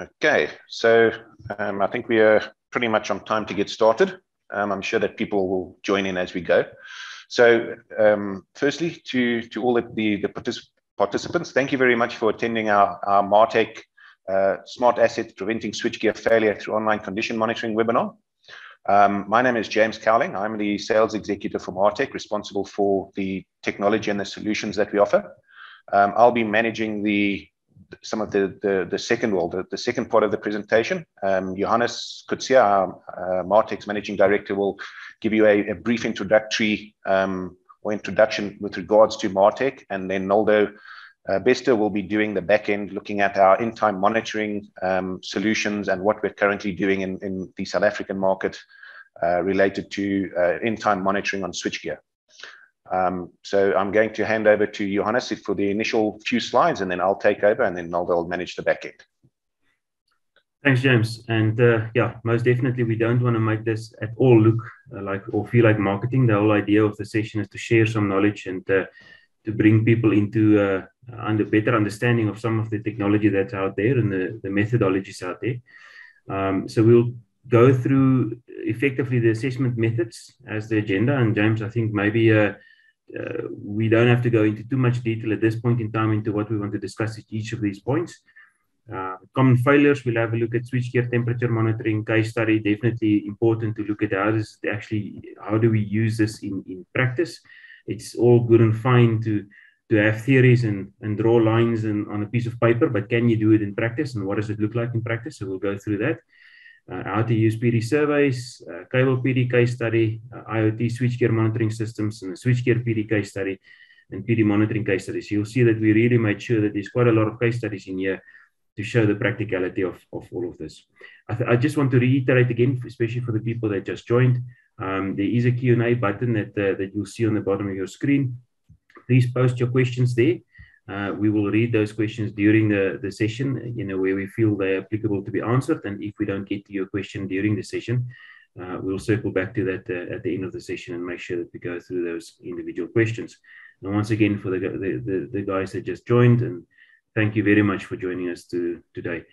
Okay, so um, I think we are pretty much on time to get started. Um, I'm sure that people will join in as we go. So, um, firstly, to, to all the, the, the particip participants, thank you very much for attending our, our Martec uh, Smart Asset Preventing Switchgear Failure through Online Condition Monitoring webinar. Um, my name is James Cowling. I'm the sales executive for Martec, responsible for the technology and the solutions that we offer. Um, I'll be managing the some of the the, the second well, the, the second part of the presentation. Um, Johannes Coetzee, uh, Martec's managing director, will give you a, a brief introductory um, or introduction with regards to Martec, and then Noldo uh, Bester will be doing the back end, looking at our in-time monitoring um, solutions and what we're currently doing in, in the South African market uh, related to uh, in-time monitoring on switchgear. Um, so I'm going to hand over to Johannes for the initial few slides, and then I'll take over, and then will manage the back end. Thanks, James. And uh, yeah, most definitely, we don't want to make this at all look uh, like or feel like marketing. The whole idea of the session is to share some knowledge and uh, to bring people into uh, under better understanding of some of the technology that's out there and the, the methodologies out there. Um, so we'll go through effectively the assessment methods as the agenda. And James, I think maybe uh, we don't have to go into too much detail at this point in time into what we want to discuss at each of these points. Uh, common failures, we'll have a look at switchgear temperature monitoring case study. Definitely important to look at how this actually, how do we use this in, in practice? It's all good and fine to to have theories and, and draw lines and, on a piece of paper, but can you do it in practice? And what does it look like in practice? So we'll go through that how to use PD surveys, uh, cable PD case study, uh, IoT switchgear monitoring systems, and a switchgear PD case study, and PD monitoring case studies. You'll see that we really made sure that there's quite a lot of case studies in here to show the practicality of, of all of this. I, I just want to reiterate again, especially for the people that just joined, um, there is a Q&A button that, uh, that you'll see on the bottom of your screen. Please post your questions there. Uh, we will read those questions during the, the session, you know, where we feel they're applicable to be answered. And if we don't get to your question during the session, uh, we'll circle back to that uh, at the end of the session and make sure that we go through those individual questions. And once again, for the, the, the, guys that just joined, and thank you very much for joining us to, today.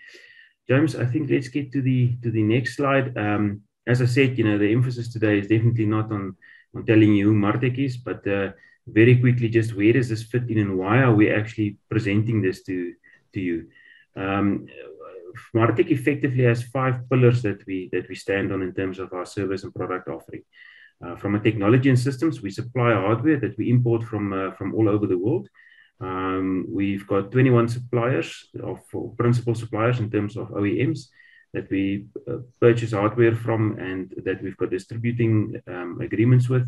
James, I think let's get to the to the next slide. Um, as I said, you know, the emphasis today is definitely not on, on telling you who Martec is, but uh, very quickly just where does this fit in and why are we actually presenting this to to you um, effectively has five pillars that we that we stand on in terms of our service and product offering. Uh, from a technology and systems, we supply hardware that we import from uh, from all over the world. Um, we've got 21 suppliers of principal suppliers in terms of OEMs that we uh, purchase hardware from and that we've got distributing um, agreements with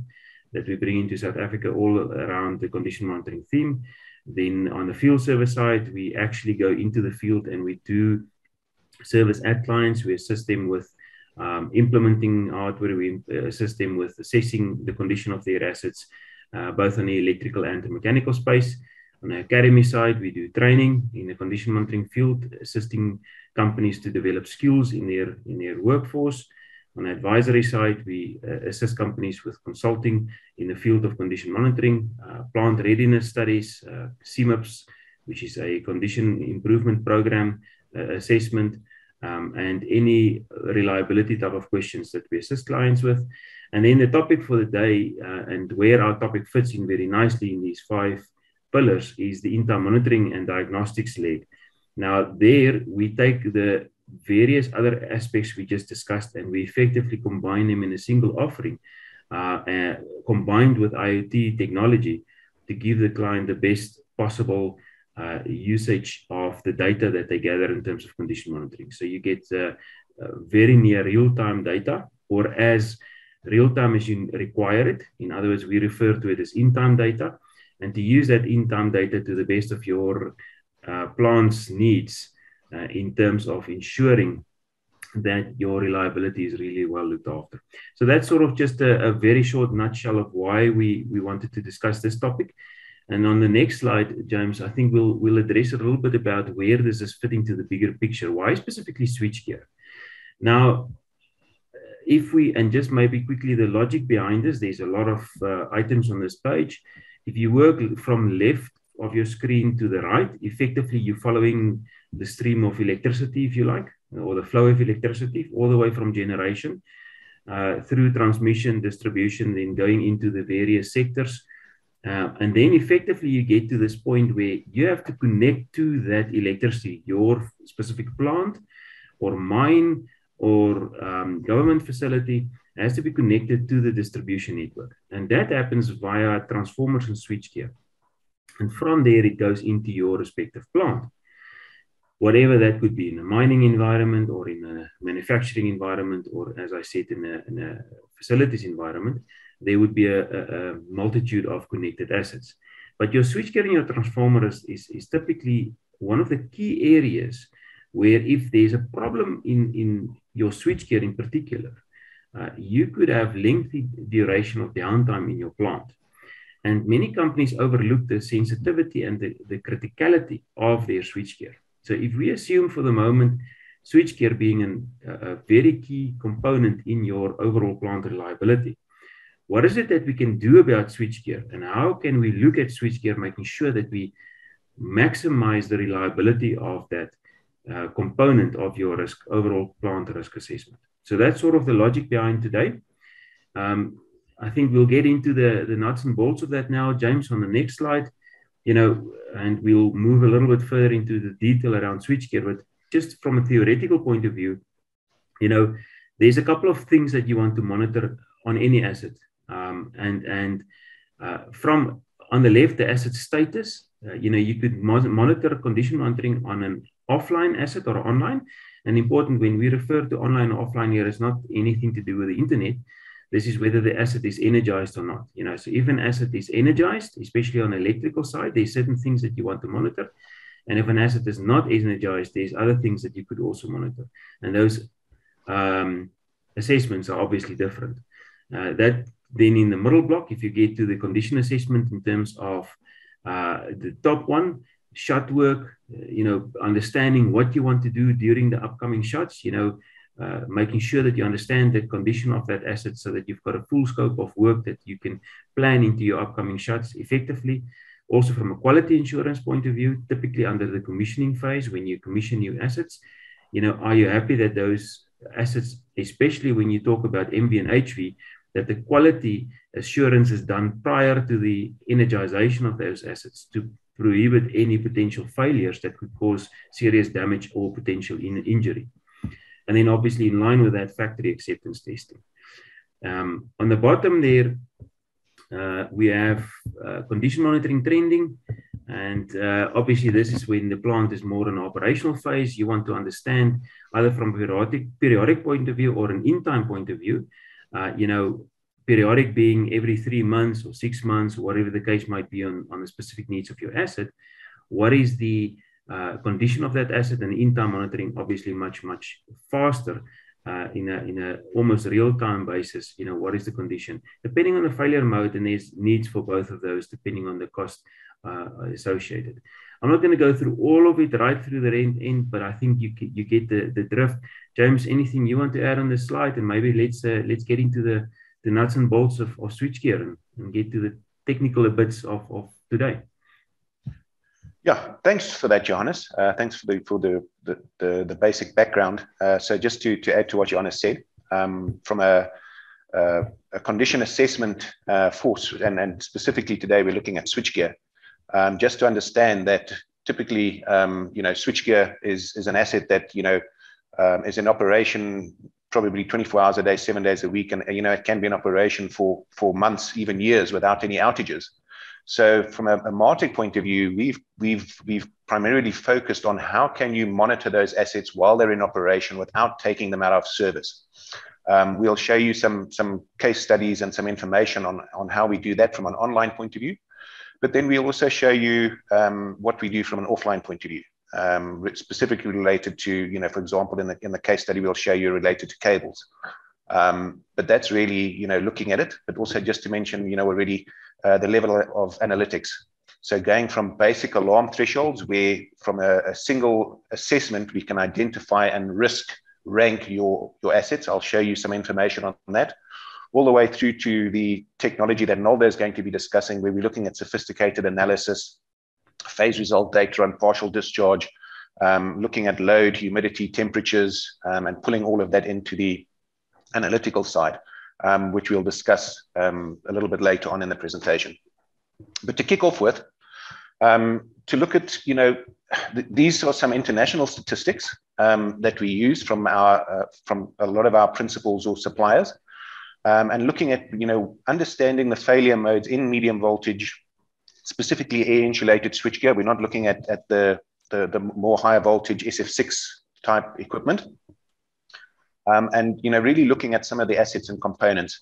that we bring into South Africa all around the condition monitoring theme. Then on the field service side, we actually go into the field and we do service at clients. We assist them with um, implementing hardware. We assist them with assessing the condition of their assets, uh, both on the electrical and the mechanical space. On the academy side, we do training in the condition monitoring field, assisting companies to develop skills in their in their workforce. On the advisory side, we uh, assist companies with consulting in the field of condition monitoring, uh, plant readiness studies, uh, CMIPS, which is a condition improvement program uh, assessment, um, and any reliability type of questions that we assist clients with. And then the topic for the day, uh, and where our topic fits in very nicely in these five pillars, is the in-time monitoring and diagnostics leg. Now, there we take the various other aspects we just discussed, and we effectively combine them in a single offering, uh, uh, combined with IoT technology to give the client the best possible uh, usage of the data that they gather in terms of condition monitoring. So you get uh, uh, very near real-time data, or as real-time as you require it. In other words, we refer to it as in-time data, and to use that in-time data to the best of your uh, plant's needs uh, in terms of ensuring that your reliability is really well looked after. So that's sort of just a, a, very short nutshell of why we, we wanted to discuss this topic. And on the next slide, James, I think we'll, we'll address a little bit about where this is fitting to the bigger picture. Why specifically switchgear? Now, if we, and just maybe quickly the logic behind this, there's a lot of uh, items on this page. If you work from left of your screen to the right, effectively you're following the stream of electricity, if you like, or the flow of electricity all the way from generation uh, through transmission, distribution, then going into the various sectors. Uh, and then effectively you get to this point where you have to connect to that electricity, your specific plant or mine or um, government facility has to be connected to the distribution network. And that happens via transformers and switchgear. And from there, it goes into your respective plant. Whatever that could be in a mining environment or in a manufacturing environment, or as I said, in a, in a facilities environment, there would be a, a, multitude of connected assets. But your switchgear and your transformer is, is, is typically one of the key areas where if there's a problem in, in your switchgear in particular, uh, you could have lengthy duration of downtime in your plant. And many companies overlook the sensitivity and the, the criticality of their switchgear. So if we assume for the moment switchgear being an, a very key component in your overall plant reliability, what is it that we can do about switchgear and how can we look at switchgear making sure that we maximize the reliability of that uh, component of your risk overall plant risk assessment so that's sort of the logic behind today um, I think we'll get into the, the nuts and bolts of that now, James, on the next slide. You know, and we'll move a little bit further into the detail around switchgear. But just from a theoretical point of view, you know, there's a couple of things that you want to monitor on any asset. Um, and and uh, from on the left, the asset status. Uh, you know, you could monitor condition monitoring on an offline asset or online. And important when we refer to online or offline here, is not anything to do with the internet this is whether the asset is energized or not. You know, so if an asset is energized, especially on the electrical side, there's certain things that you want to monitor. And if an asset is not energized, there's other things that you could also monitor. And those um, assessments are obviously different. Uh, that then in the middle block, if you get to the condition assessment in terms of uh, the top one, shot work, uh, you know, understanding what you want to do during the upcoming shots, you know, uh, making sure that you understand the condition of that asset so that you've got a full scope of work that you can plan into your upcoming shots effectively. Also, from a quality insurance point of view, typically under the commissioning phase, when you commission new assets, you know, are you happy that those assets, especially when you talk about MV and HV, that the quality assurance is done prior to the energization of those assets to prohibit any potential failures that could cause serious damage or potential in injury. And then obviously in line with that factory acceptance testing. Um, on the bottom there, uh, we have uh, condition monitoring trending. And uh, obviously this is when the plant is more in operational phase. You want to understand either from a periodic, periodic point of view or an in-time point of view, uh, you know, periodic being every three months or six months, whatever the case might be on, on the specific needs of your asset. What is the uh, condition of that asset and in-time monitoring obviously much much faster uh, in a in a almost real-time basis you know what is the condition. Depending on the failure mode and there's needs for both of those depending on the cost uh, associated. I'm not going to go through all of it right through the end, end but i think you you get the, the drift. James anything you want to add on the slide? And maybe let's uh, let's get into the the nuts and bolts of, of switchgear and, and get to the technical bits of, of today yeah, thanks for that, Johannes. Uh, thanks for the for the the, the, the basic background. Uh, so just to to add to what Johannes said, um, from a, a, a condition assessment uh, force, and, and specifically today we're looking at switchgear. Um, just to understand that typically, um, you know, switchgear is is an asset that you know um, is in operation probably 24 hours a day, seven days a week, and you know it can be in operation for for months, even years, without any outages. So from a, a Martec point of view, we've we've we've primarily focused on how can you monitor those assets while they're in operation without taking them out of service. Um, we'll show you some some case studies and some information on on how we do that from an online point of view. But then we'll also show you um, what we do from an offline point of view, um, specifically related to, you know, for example, in the in the case study, we'll show you related to cables. Um, but that's really, you know, looking at it. But also just to mention, you know, already uh, the level of analytics. So going from basic alarm thresholds, where from a, a, single assessment we can identify and risk rank your your assets. I'll show you some information on that, all the way through to the technology that Nolde is going to be discussing, where we're looking at sophisticated analysis phase result data on partial discharge, um, looking at load, humidity, temperatures, um, and pulling all of that into the analytical side, um, which we'll discuss um, a little bit later on in the presentation. But to kick off with, um, to look at, you know, th these are some international statistics um, that we use from our uh, from a lot of our principals or suppliers, and looking at, you know, understanding the failure modes in medium voltage, specifically air insulated switchgear. We're not looking at, at the the, the more higher voltage SF6 type equipment. Um, and you know, really looking at some of the assets and components.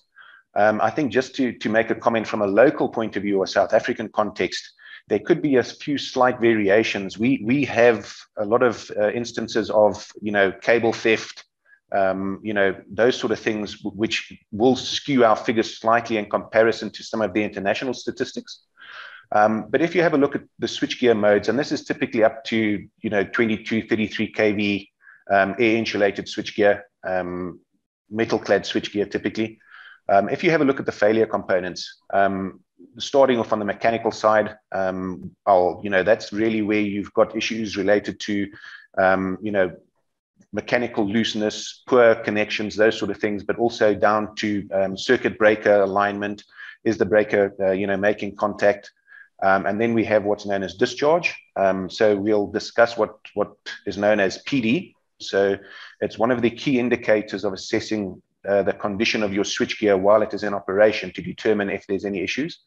Um, I think just to, to make a comment from a local point of view or South African context, there could be a few slight variations. We we have a lot of uh, instances of you know cable theft, um, you know those sort of things, which will skew our figures slightly in comparison to some of the international statistics. Um, but if you have a look at the switchgear modes, and this is typically up to you know 22, 33 kV um, air insulated switchgear, um, metal clad switchgear typically. Um, if you have a look at the failure components, um, starting off on the mechanical side, um, I'll you know that's really where you've got issues related to you know mechanical looseness, poor connections, those sort of things, but also down to circuit breaker alignment. Is the breaker uh, you know making contact? Um, and then we have what's known as discharge. Um, so we'll discuss what, what is known as PD. So it's one of the key indicators of assessing uh, the condition of your switchgear while it is in operation to determine if there's any issues.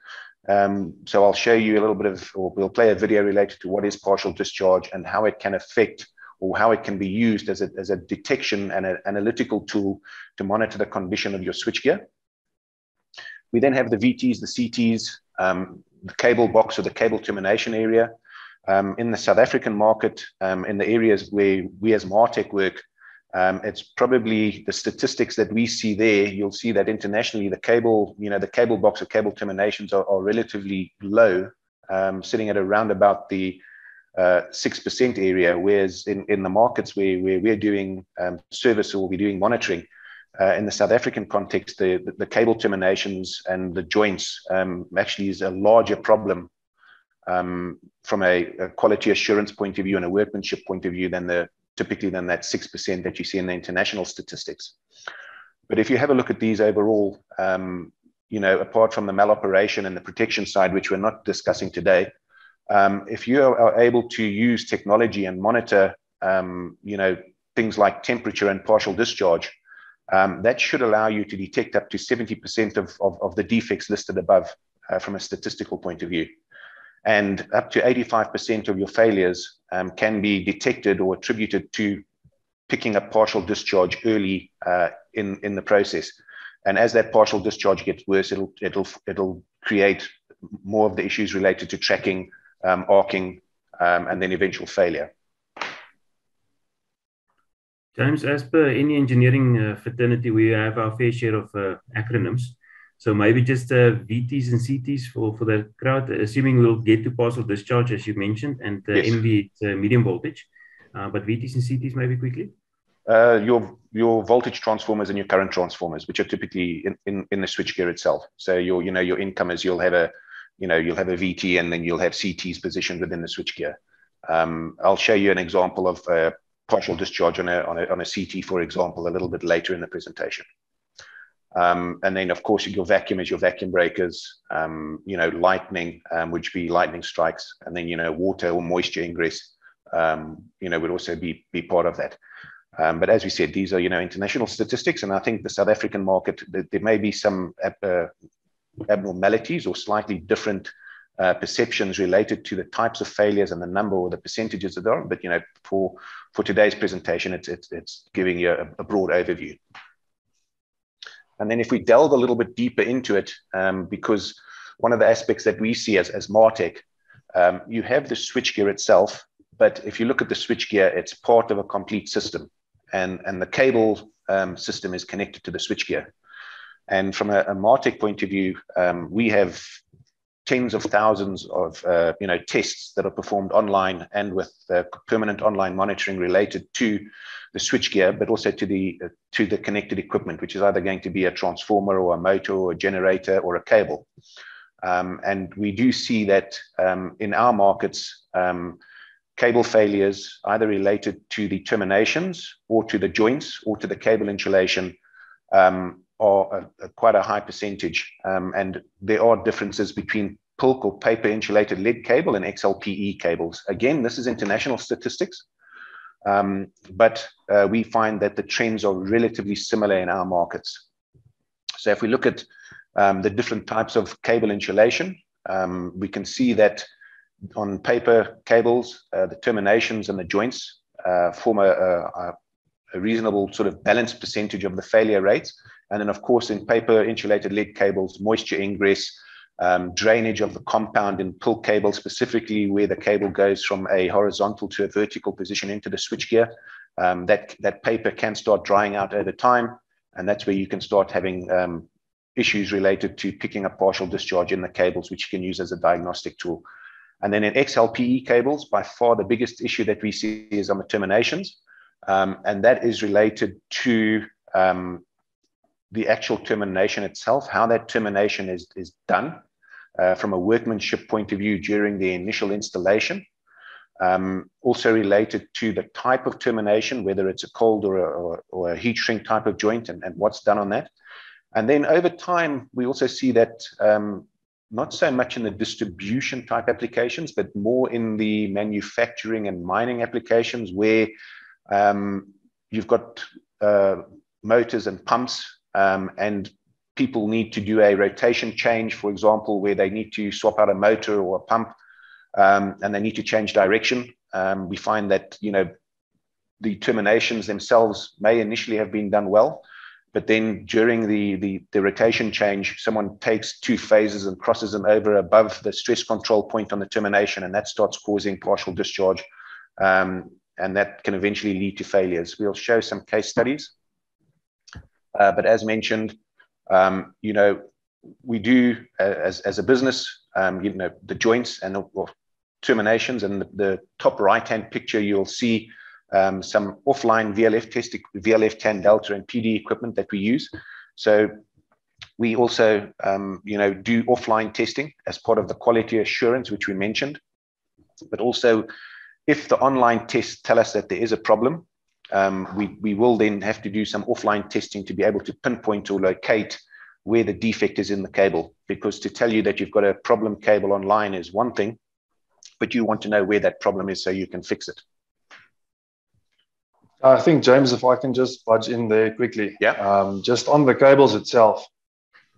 Um, so I'll show you a little bit of, or we'll play a video related to what is partial discharge and how it can affect or how it can be used as a, as a detection and an analytical tool to monitor the condition of your switchgear. We then have the VTs, the CTs, um, the cable box or the cable termination area. Um, in the South African market, um, in the areas where we as Martec work, um, it's probably the statistics that we see there. You'll see that internationally, the cable, you know, the cable box or cable terminations are, are relatively low, um, sitting at around about the uh, six uh, percent area. Whereas in, in the markets where, where we're doing um, service or we're doing monitoring, uh, in the South African context, the, the, the, cable terminations and the joints um, actually is a larger problem um, from a, a, quality assurance point of view and a workmanship point of view than the typically than that 6% that you see in the international statistics. But if you have a look at these overall, um, you know, apart from the maloperation and the protection side, which we're not discussing today, um, if you are able to use technology and monitor, um, you know, things like temperature and partial discharge, um, that should allow you to detect up to 70% of, of, of the defects listed above uh, from a statistical point of view. And up to 85% of your failures um, can be detected or attributed to picking up partial discharge early uh, in, in the process. And as that partial discharge gets worse, it'll, it'll, it'll create more of the issues related to tracking, um, arcing, um, and then eventual failure. James, as per any engineering uh, fraternity, we have our fair share of uh, acronyms. So maybe just uh, VTs and CTs for, for the crowd, assuming we'll get to partial discharge, as you mentioned, and uh, yes. MV, uh, medium voltage. Uh, but VTs and CTs maybe quickly? Uh, your your voltage transformers and your current transformers, which are typically in, in, in the switchgear itself. So your you know your incomers, you'll have a you know you'll have a VT and then you'll have CTs positioned within the switchgear. Um, I'll show you an example of uh, partial discharge on a, on a, on a CT, for example, a little bit later in the presentation. Um, and then, of course, your vacuum is your vacuum breakers, um, you know, lightning, um, which be lightning strikes, and then, you know, water or moisture ingress, um, you know, would also be, be part of that. Um, but as we said, these are, you know, international statistics. And I think the South African market, there, there may be some uh, abnormalities or slightly different uh, perceptions related to the types of failures and the number or the percentages that are. But you know, for for today's presentation, it's it's, it's giving you a, a broad overview. And then if we delve a little bit deeper into it, um, because one of the aspects that we see as, as Martec, um, you have the switchgear itself, but if you look at the switchgear, it's part of a complete system. And, and the cable um, system is connected to the switchgear. And from a, a Martec point of view, um, we have tens of thousands of uh, you know tests that are performed online and with uh, permanent online monitoring related to the switchgear, but also to the uh, to the connected equipment, which is either going to be a transformer or a motor or a generator or a cable. Um, and we do see that um, in our markets, um, cable failures, either related to the terminations or to the joints or to the cable insulation, um, are a, a quite a high percentage. Um, and there are differences between PILC or paper insulated lead cable and XLPE cables. Again, this is international statistics, um, but uh, we find that the trends are relatively similar in our markets. So if we look at um, the different types of cable insulation, um, we can see that on paper cables, uh, the terminations and the joints uh, form a, a, a, reasonable sort of balanced percentage of the failure rates. And then, of course, in paper insulated lead cables, moisture ingress, um, drainage of the compound in pull cable, specifically where the cable goes from a horizontal to a vertical position into the switchgear. Um, that, that paper can start drying out over time. And that's where you can start having um, issues related to picking up partial discharge in the cables, which you can use as a diagnostic tool. And then in XLPE cables, by far the biggest issue that we see is on the terminations. Um, and that is related to um, the actual termination itself, how that termination is, is done uh, from a workmanship point of view during the initial installation. Um, also related to the type of termination, whether it's a cold or a, or, or a heat shrink type of joint and, and, what's done on that. And then over time, we also see that um, not so much in the distribution type applications, but more in the manufacturing and mining applications where um, you've got uh, motors and pumps um, and people need to do a rotation change, for example, where they need to swap out a motor or a pump um, and they need to change direction. Um, we find that, you know, the terminations themselves may initially have been done well, but then during the, the, the rotation change, someone takes two phases and crosses them over above the stress control point on the termination, and that starts causing partial discharge. Um, and that can eventually lead to failures. We'll show some case studies. Uh, but as mentioned, um, you know, we do uh, as, a business, um, you know, the joints and the terminations and the, top right-hand picture, you'll see um, some offline VLF testing, VLF TAN Delta and PD equipment that we use. So we also, you know, do offline testing as part of the quality assurance, which we mentioned. But also, if the online tests tell us that there is a problem, um, we, we will then have to do some offline testing to be able to pinpoint or locate where the defect is in the cable. Because to tell you that you've got a problem cable online is one thing, but you want to know where that problem is so you can fix it. I think, James, if I can just budge in there quickly. Yeah. Um, just on the cables itself,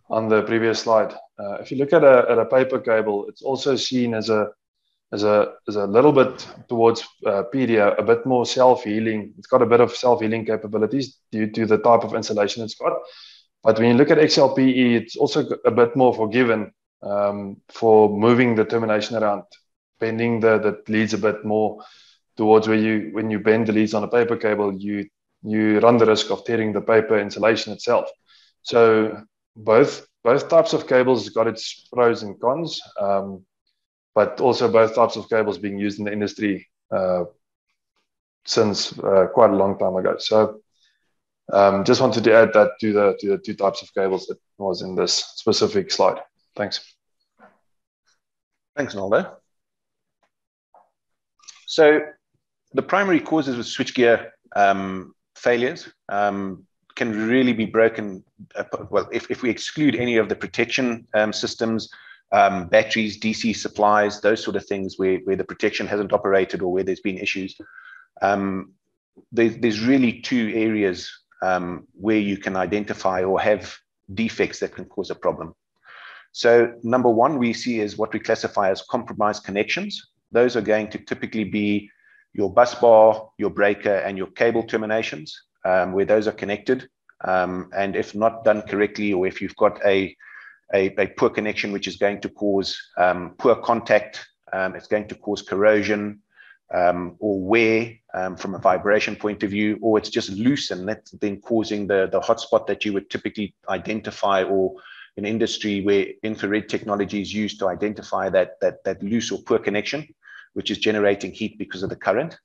on the previous slide, uh, if you look at a, at a paper cable, it's also seen as a is a is a little bit towards uh, PDA, a bit more self healing. It's got a bit of self healing capabilities due to the type of insulation it's got. But when you look at XLPE, it's also a bit more forgiven um, for moving the termination around, bending the the leads a bit more towards where you when you bend the leads on a paper cable, you you run the risk of tearing the paper insulation itself. So both both types of cables got its pros and cons. Um, but also both types of cables being used in the industry uh, since uh, quite a long time ago. So um, just wanted to add that to the to the two types of cables that was in this specific slide. Thanks. Thanks, Naldo. So the primary causes of switchgear um, failures um, can really be broken. Uh, well, if, if we exclude any of the protection um, systems, um, batteries, DC supplies, those sort of things where, where the protection hasn't operated or where there's been issues. Um, there, there's really two areas um, where you can identify or have defects that can cause a problem. So number one, we see is what we classify as compromised connections. Those are going to typically be your bus bar, your breaker, and your cable terminations, um, where those are connected. Um, and if not done correctly, or if you've got a a, a poor connection, which is going to cause um, poor contact. Um, it's going to cause corrosion um, or wear um, from a vibration point of view, or it's just loose and that's then causing the, the hotspot that you would typically identify or in industry where infrared technology is used to identify that, that, that loose or poor connection, which is generating heat because of the current.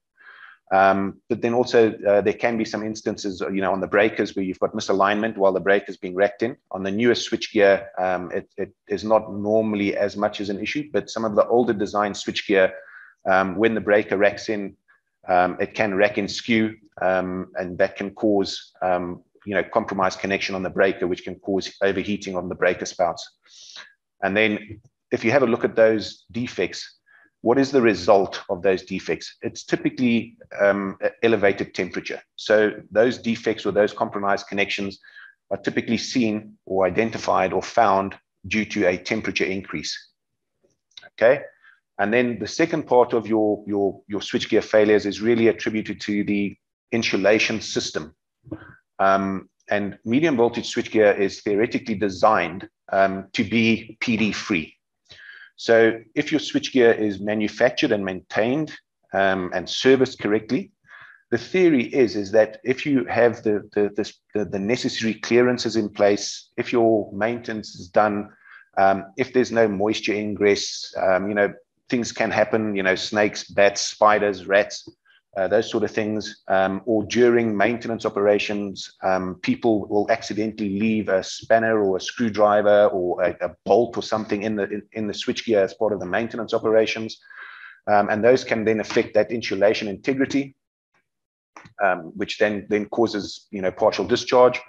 Um, but then also uh, there can be some instances, you know, on the breakers where you've got misalignment while the breaker is being racked in. On the newest switchgear, um, it, it is not normally as much as an issue, but some of the older design switchgear, um, when the breaker racks in, um, it can rack in skew, um, and that can cause, um, you know, compromised connection on the breaker, which can cause overheating on the breaker spouts. And then if you have a look at those defects, what is the result of those defects? It's typically um, elevated temperature. So those defects or those compromised connections are typically seen or identified or found due to a temperature increase. Okay. And then the second part of your, your, your switchgear failures is really attributed to the insulation system. Um, and medium voltage switchgear is theoretically designed um, to be PD free. So if your switchgear is manufactured and maintained um, and serviced correctly, the theory is, is that if you have the, the, the, the necessary clearances in place, if your maintenance is done, um, if there's no moisture ingress, um, you know, things can happen, you know, snakes, bats, spiders, rats, uh, those sort of things, um, or during maintenance operations, um, people will accidentally leave a spanner or a screwdriver or a, a bolt or something in the in, in, the switchgear as part of the maintenance operations, um, and those can then affect that insulation integrity, um, which then then causes you know partial discharge.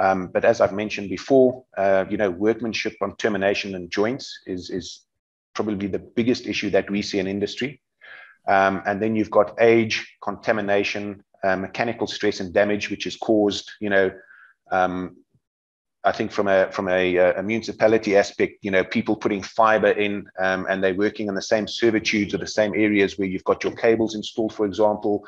Um, but as I've mentioned before, uh, you know workmanship on termination and joints is is probably the biggest issue that we see in industry. Um, and then you've got age, contamination, uh, mechanical stress and damage, which is caused, you know, um, I think from a from a, uh, a, municipality aspect, you know, people putting fiber in um, and they're working in the same servitudes or the same areas where you've got your cables installed, for example,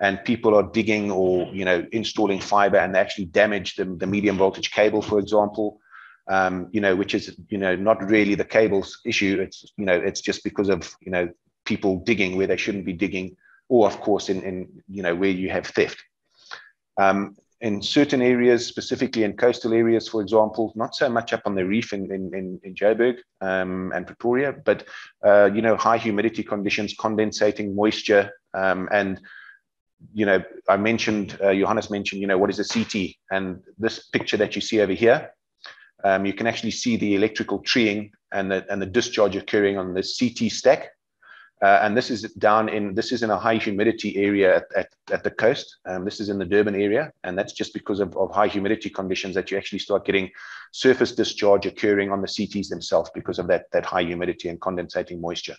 and people are digging or you know installing fiber and they actually damage the, the medium voltage cable, for example. Um, you know, which is you know not really the cables issue. It's you know it's just because of you know people digging where they shouldn't be digging, or of course in, in you know where you have theft. Um, in certain areas, specifically in coastal areas, for example, not so much up on the reef in, in, in, in Joburg um, and Pretoria, but, uh, you know, high humidity conditions, condensating moisture. Um, and, you know, I mentioned, uh, Johannes mentioned, you know, what is a CT? And this picture that you see over here, um, you can actually see the electrical treeing and the, and the discharge occurring on the CT stack. Uh, and this is down in this is in a high humidity area at, at, at the coast. Um, this is in the Durban area, and that's just because of, of high humidity conditions that you actually start getting surface discharge occurring on the CTs themselves because of that that high humidity and condensating moisture.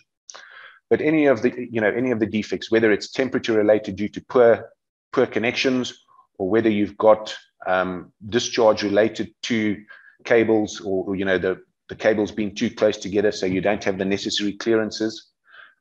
But any of the you know any of the defects, whether it's temperature related due to poor poor connections, or whether you've got um, discharge related to cables, or, or you know the the cables being too close together, so you don't have the necessary clearances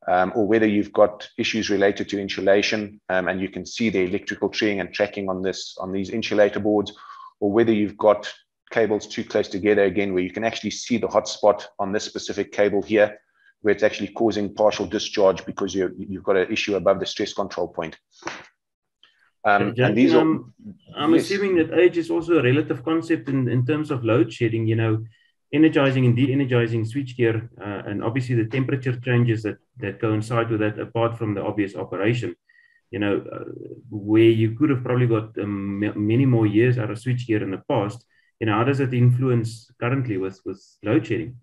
um, or whether you've got issues related to insulation, um, and you can see the electrical treeing and tracking on this on these insulator boards, or whether you've got cables too close together again, where you can actually see the hot spot on this specific cable here, where it's actually causing partial discharge because you you've got an issue above the stress control point. Um, and these are, um, I'm yes. assuming that age is also a relative concept in, in terms of load shedding. You know, energizing and de-energizing switchgear, uh, and obviously the temperature changes that that coincide with that, apart from the obvious operation. You know, uh, where you could have probably got um, many more years out of switchgear in the past. You know, how does it influence currently with with load shedding?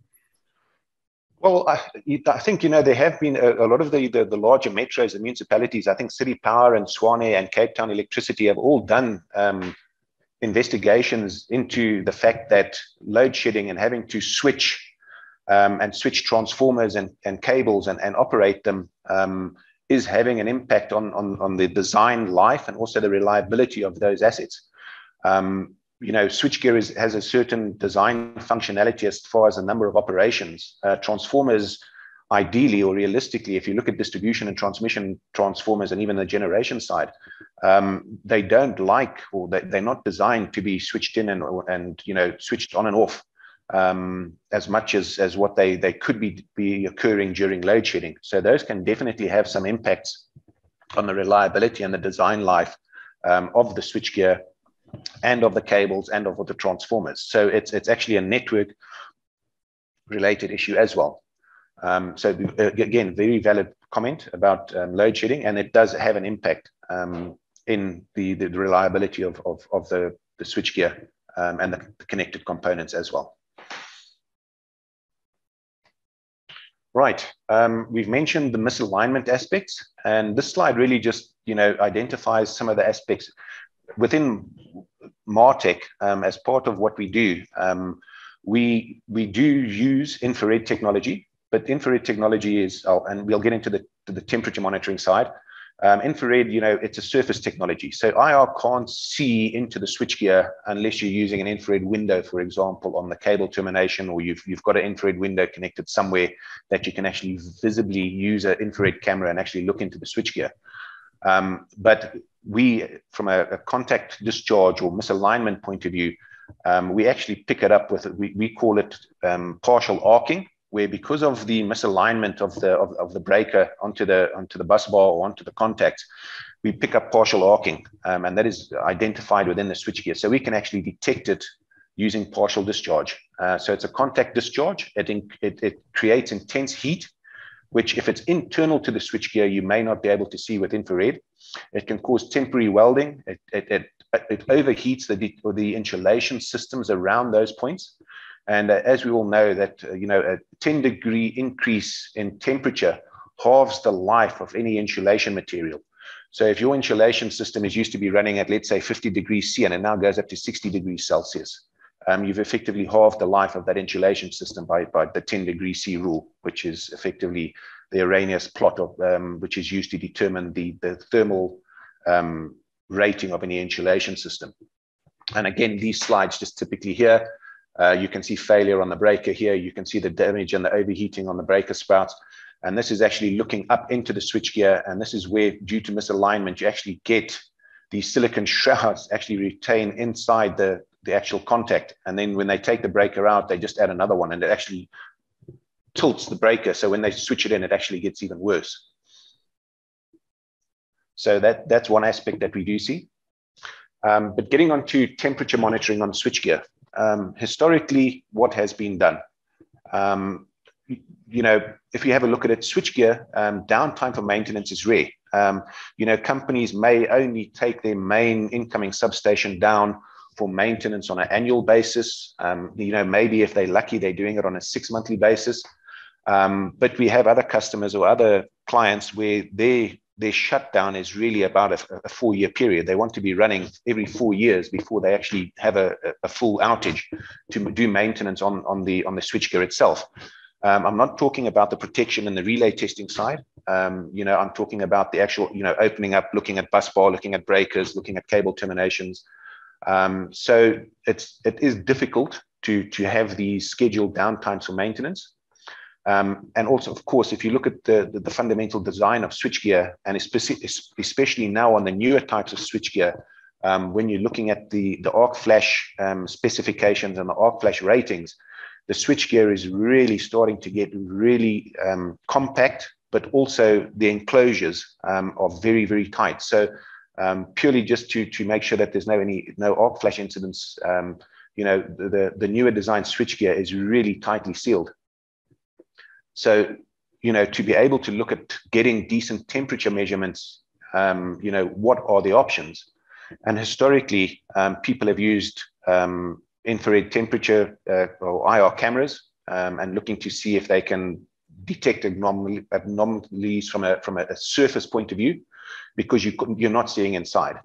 Well, I, I, think you know there have been a, a lot of the, the, the larger metros and municipalities. I think City Power and Tshwane and Cape Town Electricity have all done um, investigations into the fact that load shedding and having to switch um, and switch transformers and, and cables and, and operate them um, is having an impact on, on, on the design life and also the reliability of those assets. Um, you know, switchgear is, has a certain design functionality as far as a number of operations. Uh, transformers ideally or realistically, if you look at distribution and transmission transformers and even the generation side, um, they don't like or they, they're not designed to be switched in and, and you know switched on and off um, as much as, as what they, they could be, be occurring during load shedding. So those can definitely have some impacts on the reliability and the design life um, of the switchgear and of the cables and of the transformers. So it's, it's actually a network related issue as well. Um, so uh, again, very valid comment about um, load shedding, and it does have an impact um, in the, the reliability of, of, of the, the switchgear um, and the, the connected components as well. Right. Um, we've mentioned the misalignment aspects, and this slide really just you know identifies some of the aspects within Martec um, as part of what we do. We we do use infrared technology, but infrared technology is, oh, and we'll get into the the temperature monitoring side. Um, infrared, you know, it's a surface technology. So IR can't see into the switchgear unless you're using an infrared window, for example, on the cable termination, or you've, you've got an infrared window connected somewhere that you can actually visibly use an infrared camera and actually look into the switchgear. Um, but we, from a, a, contact discharge or misalignment point of view, um, we actually pick it up with, we, we call it um, partial arcing where because of the misalignment of the of, of the breaker onto the onto the bus bar or onto the contacts, we pick up partial arcing, um, and that is identified within the switchgear. So we can actually detect it using partial discharge. Uh, so it's a contact discharge. It, in, it, it creates intense heat, which if it's internal to the switchgear, you may not be able to see with infrared. It can cause temporary welding. It, it, it, it overheats the, the insulation systems around those points. And uh, as we all know, that uh, you know a 10 degree increase in temperature halves the life of any insulation material. So if your insulation system is used to be running at let's say 50 degrees C and it now goes up to 60 degrees Celsius, um, you've effectively halved the life of that insulation system by, by the 10 degree C rule, which is effectively the Arrhenius plot of um, which is used to determine the, the thermal um, rating of any insulation system. And again, these slides just typically here uh, you can see failure on the breaker here. You can see the damage and the overheating on the breaker spouts. And this is actually looking up into the switchgear. And this is where, due to misalignment, you actually get these silicon shrouds actually retain inside the, the actual contact. And then when they take the breaker out, they just add another one and it actually tilts the breaker. So when they switch it in, it actually gets even worse. So that, that's one aspect that we do see. Um, but getting on to temperature monitoring on switchgear um, historically what has been done. Um, you know, if you have a look at it, switchgear um, downtime for maintenance is rare. Um, you know, companies may only take their main incoming substation down for maintenance on an annual basis. Um, you know, maybe if they're lucky, they're doing it on a six monthly basis. Um, but we have other customers or other clients where they their shutdown is really about a, a four year period. They want to be running every four years before they actually have a, a full outage to do maintenance on, on the on the switchgear itself. Um, I'm not talking about the protection and the relay testing side. Um, you know, I'm talking about the actual, you know, opening up, looking at bus bar, looking at breakers, looking at cable terminations. Um, so it's it is difficult to to have these scheduled downtimes for maintenance. Um, and also, of course, if you look at the, the, the fundamental design of switchgear, and especially now on the newer types of switchgear, um, when you're looking at the, the arc flash um, specifications and the arc flash ratings, the switchgear is really starting to get really um, compact, but also the enclosures um, are very, very tight. So um, purely just to, to make sure that there's no any no arc flash incidents, you know, the, the newer design switchgear is really tightly sealed. So, you know, to be able to look at getting decent temperature measurements, um, you know, what are the options? And historically, um, people have used um, infrared temperature uh, or IR cameras um, and looking to see if they can detect anomalies from a from a, surface point of view, because you you're not seeing inside.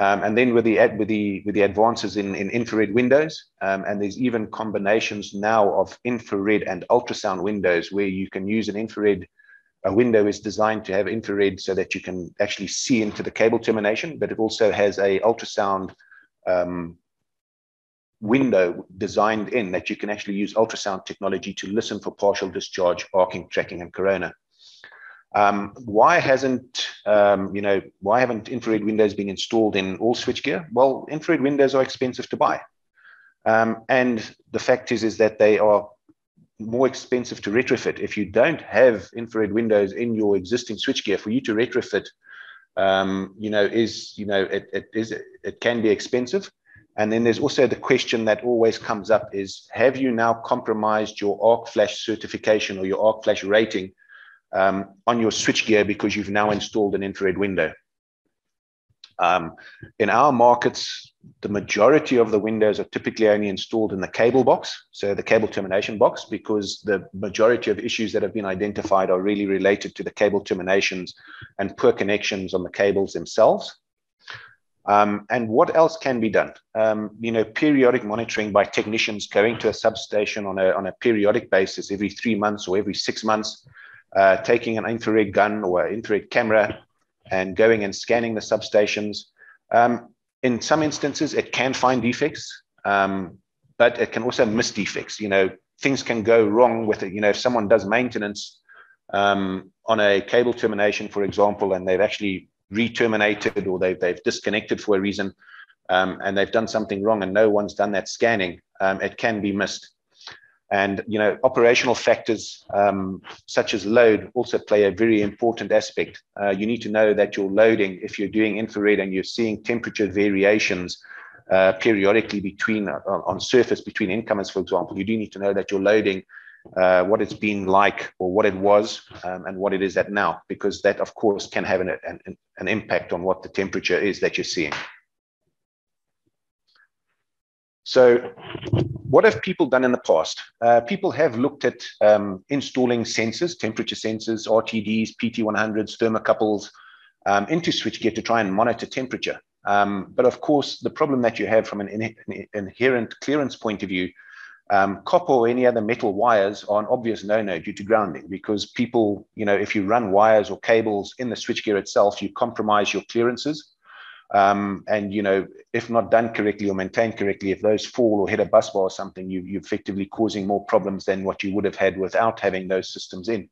Um, and then with the with the with the advances in, in infrared windows, um, and there's even combinations now of infrared and ultrasound windows where you can use an infrared. A window is designed to have infrared so that you can actually see into the cable termination, but it also has a ultrasound um, window designed in that you can actually use ultrasound technology to listen for partial discharge, arcing, tracking, and corona. Um, why hasn't um, you know why haven't infrared windows been installed in all switchgear? Well, infrared windows are expensive to buy, um, and the fact is is that they are more expensive to retrofit. If you don't have infrared windows in your existing switchgear, for you to retrofit, um, you know, is you know it, it is it can be expensive. And then there's also the question that always comes up is have you now compromised your arc flash certification or your arc flash rating um, on your switchgear because you've now installed an infrared window. Um, in our markets, the majority of the windows are typically only installed in the cable box, so the cable termination box, because the majority of issues that have been identified are really related to the cable terminations and poor connections on the cables themselves. Um, and what else can be done? Um, you know, periodic monitoring by technicians going to a substation on a, on a periodic basis every three months or every six months, uh, taking an infrared gun or an infrared camera and going and scanning the substations. Um, in some instances, it can find defects, um, but it can also miss defects. You know, things can go wrong with it. You know, if someone does maintenance um, on a cable termination, for example, and they've actually re-terminated or they've, they've disconnected for a reason um, and they've done something wrong and no one's done that scanning, um, it can be missed. And you know, operational factors um, such as load also play a very important aspect. Uh, you need to know that you're loading, if you're doing infrared and you're seeing temperature variations uh, periodically between uh, on surface between incomers, for example, you do need to know that you're loading uh, what it's been like or what it was um, and what it is at now, because that, of course, can have an, an, an impact on what the temperature is that you're seeing. So what have people done in the past? Uh, people have looked at um, installing sensors, temperature sensors, RTDs, PT100s, thermocouples um, into switchgear to try and monitor temperature. Um, but of course, the problem that you have from an in inherent clearance point of view um, copper or any other metal wires are an obvious no-no due to grounding because people, you know, if you run wires or cables in the switchgear itself, you compromise your clearances. Um, and, you know, if not done correctly or maintained correctly, if those fall or hit a bus bar or something, you, you're effectively causing more problems than what you would have had without having those systems in.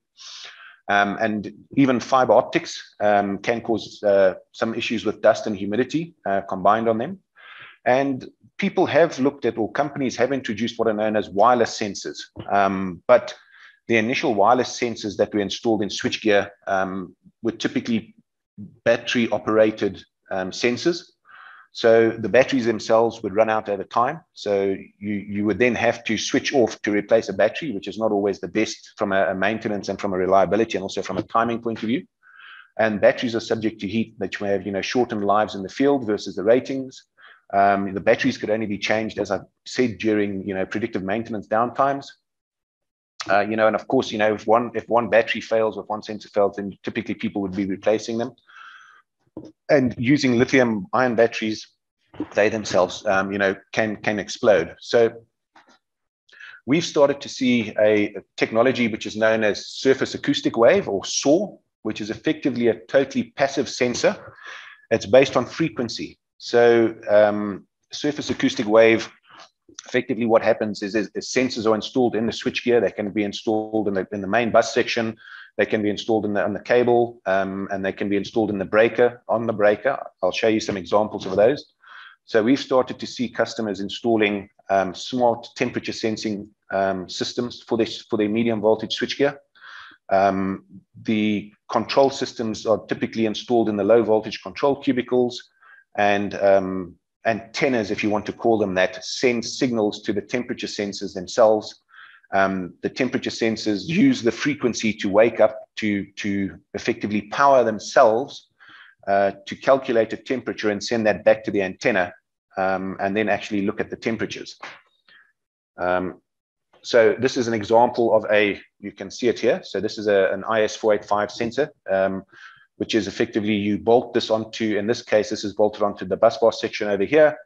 Um, and even fiber optics um, can cause uh, some issues with dust and humidity uh, combined on them. And people have looked at, or companies have introduced what are known as wireless sensors. Um, but the initial wireless sensors that were installed in switchgear um, were typically battery operated um, sensors. So the batteries themselves would run out over time. So you, you would then have to switch off to replace a battery, which is not always the best from a, a maintenance and from a reliability and also from a timing point of view. And batteries are subject to heat that may have, you know, shortened lives in the field versus the ratings. Um, the batteries could only be changed, as I said, during you know predictive maintenance downtimes. Uh, you know, and of course, you know, if one if one battery fails, if one sensor fails, then typically people would be replacing them. And using lithium-ion batteries, they themselves, um, you know, can can explode. So we've started to see a, a technology which is known as surface acoustic wave or SAW, which is effectively a totally passive sensor. It's based on frequency. So um, surface acoustic wave, effectively what happens is, is, is, sensors are installed in the switchgear. They can be installed in the, in the main bus section. They can be installed in the, on the cable um, and they can be installed in the breaker, on the breaker. I'll show you some examples of those. So we've started to see customers installing um, smart temperature sensing um, systems for, this, for their medium voltage switchgear. Um, the control systems are typically installed in the low voltage control cubicles and um, antennas, if you want to call them that, send signals to the temperature sensors themselves. Um, the temperature sensors use the frequency to wake up to, to effectively power themselves uh, to calculate a temperature and send that back to the antenna um, and then actually look at the temperatures. Um, so this is an example of a, you can see it here. So this is a, an IS485 sensor. Um, which is effectively you bolt this onto, in this case, this is bolted onto the bus bar section over here.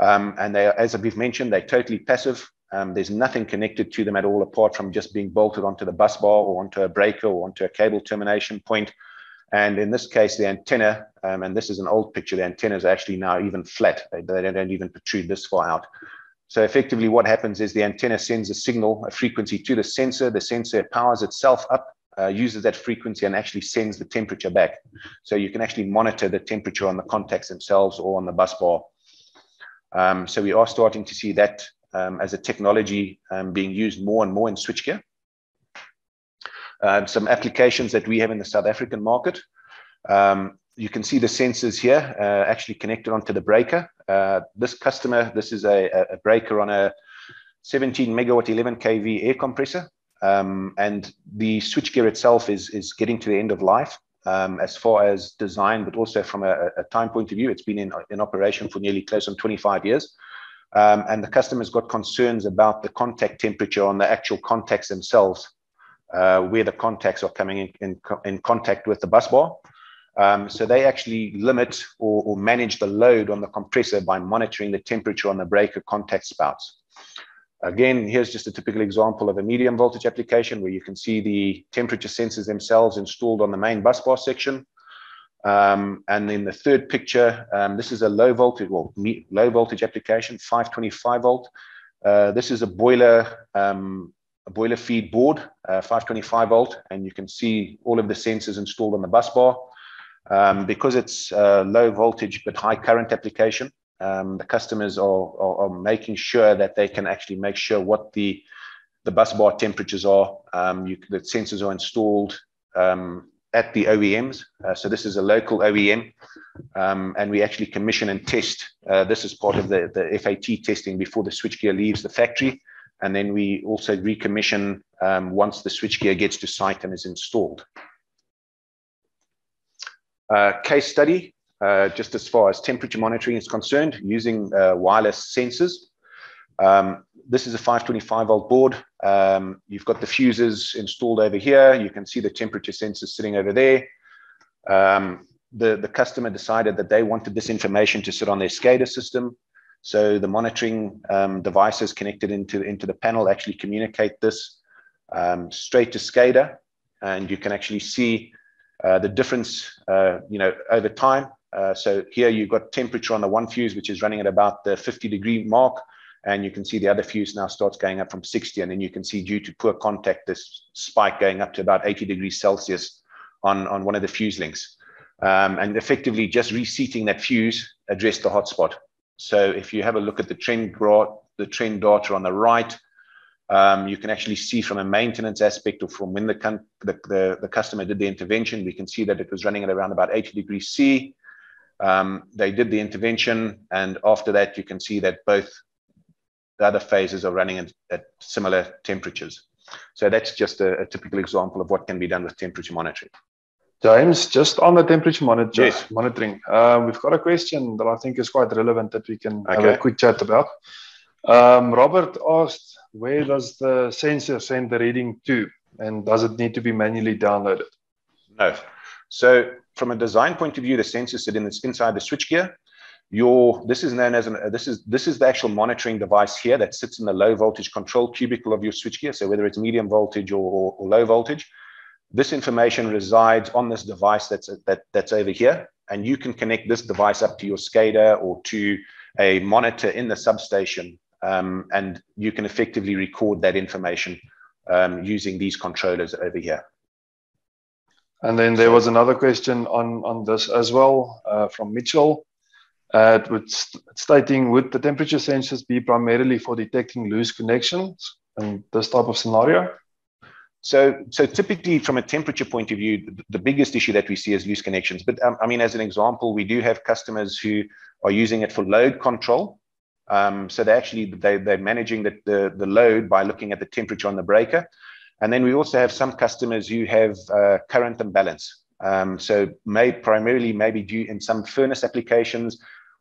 Um, and they, as we've mentioned, they're totally passive. Um, there's nothing connected to them at all apart from just being bolted onto the bus bar or onto a breaker or onto a cable termination point. And in this case, the antenna, um, and this is an old picture, the antenna is actually now even flat. They, they don't even protrude this far out. So effectively what happens is the antenna sends a signal, a frequency to the sensor. The sensor powers itself up uh, uses that frequency and actually sends the temperature back. So you can actually monitor the temperature on the contacts themselves or on the bus bar. Um, so we are starting to see that um, as a technology um, being used more and more in switchgear. Um, some applications that we have in the South African market. Um, you can see the sensors here uh, actually connected onto the breaker. Uh, this customer, this is a, a breaker on a 17 megawatt 11 kV air compressor. um, and the switchgear itself is is getting to the end of life um, as far as design, but also from a, a, time point of view. It's been in, in operation for nearly close on 25 years. Um, and the customer's got concerns about the contact temperature on the actual contacts themselves, uh, where the contacts are coming in, in, in contact with the bus bar. Um, so they actually limit or, or, manage the load on the compressor by monitoring the temperature on the breaker contact spouts. Again, here's just a typical example of a medium voltage application where you can see the temperature sensors themselves installed on the main bus bar section. Um, and in the third picture, um, this is a low voltage, well, low voltage application, 525 volt. Uh, this is a boiler, um, a boiler feed board, uh, 525 volt, and you can see all of the sensors installed on the bus bar. Um, because it's low voltage but high current application, um, the customers are, are, are, making sure that they can actually make sure what the the bus bar temperatures are. Um, you, the sensors are installed at the OEMs. Uh, so this is a local OEM, um, and we actually commission and test. Uh, this is part of the, the FAT testing before the switchgear leaves the factory. And then we also recommission um, once the switchgear gets to site and is installed. Uh, case study, uh, just as far as temperature monitoring is concerned, using uh, wireless sensors. Um, this is a 525 volt board. Um, you've got the fuses installed over here. You can see the temperature sensors sitting over there. Um, the, the customer decided that they wanted this information to sit on their SCADA system. So the monitoring um, devices connected into, into the panel actually communicate this um, straight to SCADA. And you can actually see uh, the difference, uh, you know, over time. Uh, so here you've got temperature on the one fuse, which is running at about the 50 degree mark. And you can see the other fuse now starts going up from 60. And then you can see due to poor contact, this spike going up to about 80 degrees Celsius on, on one of the fuse links. Um, and effectively just reseating that fuse addressed the hotspot. So if you have a look at the trend graph, the trend data on the right, um, you can actually see from a maintenance aspect or from when the, the, the, the, customer did the intervention, we can see that it was running at around about 80 degrees C. Um, they did the intervention, and after that, you can see that both the other phases are running at, at similar temperatures. So that's just a, a, typical example of what can be done with temperature monitoring. James, just on the temperature monitor, yes. monitoring, uh, we've got a question that I think is quite relevant that we can okay. have a quick chat about. Um, Robert asked, where does the sensor send the reading to? And does it need to be manually downloaded? No. So from a design point of view, the sensor sit in this, inside the switchgear. Your this is known as an this is this is the actual monitoring device here that sits in the low voltage control cubicle of your switchgear. So whether it's medium voltage or, or, or low voltage, this information resides on this device that's that that's over here, and you can connect this device up to your SCADA or to a monitor in the substation, um, and you can effectively record that information um, using these controllers over here. And then there was another question on, on this as well uh, from Mitchell. Uh, st stating, would the temperature sensors be primarily for detecting loose connections and this type of scenario? So, so typically from a temperature point of view, the, the biggest issue that we see is loose connections. But um, I mean, as an example, we do have customers who are using it for load control. Um, so they actually, they, they're managing the, the, the load by looking at the temperature on the breaker. And then we also have some customers who have uh, current imbalance. Um, so may primarily maybe due in some furnace applications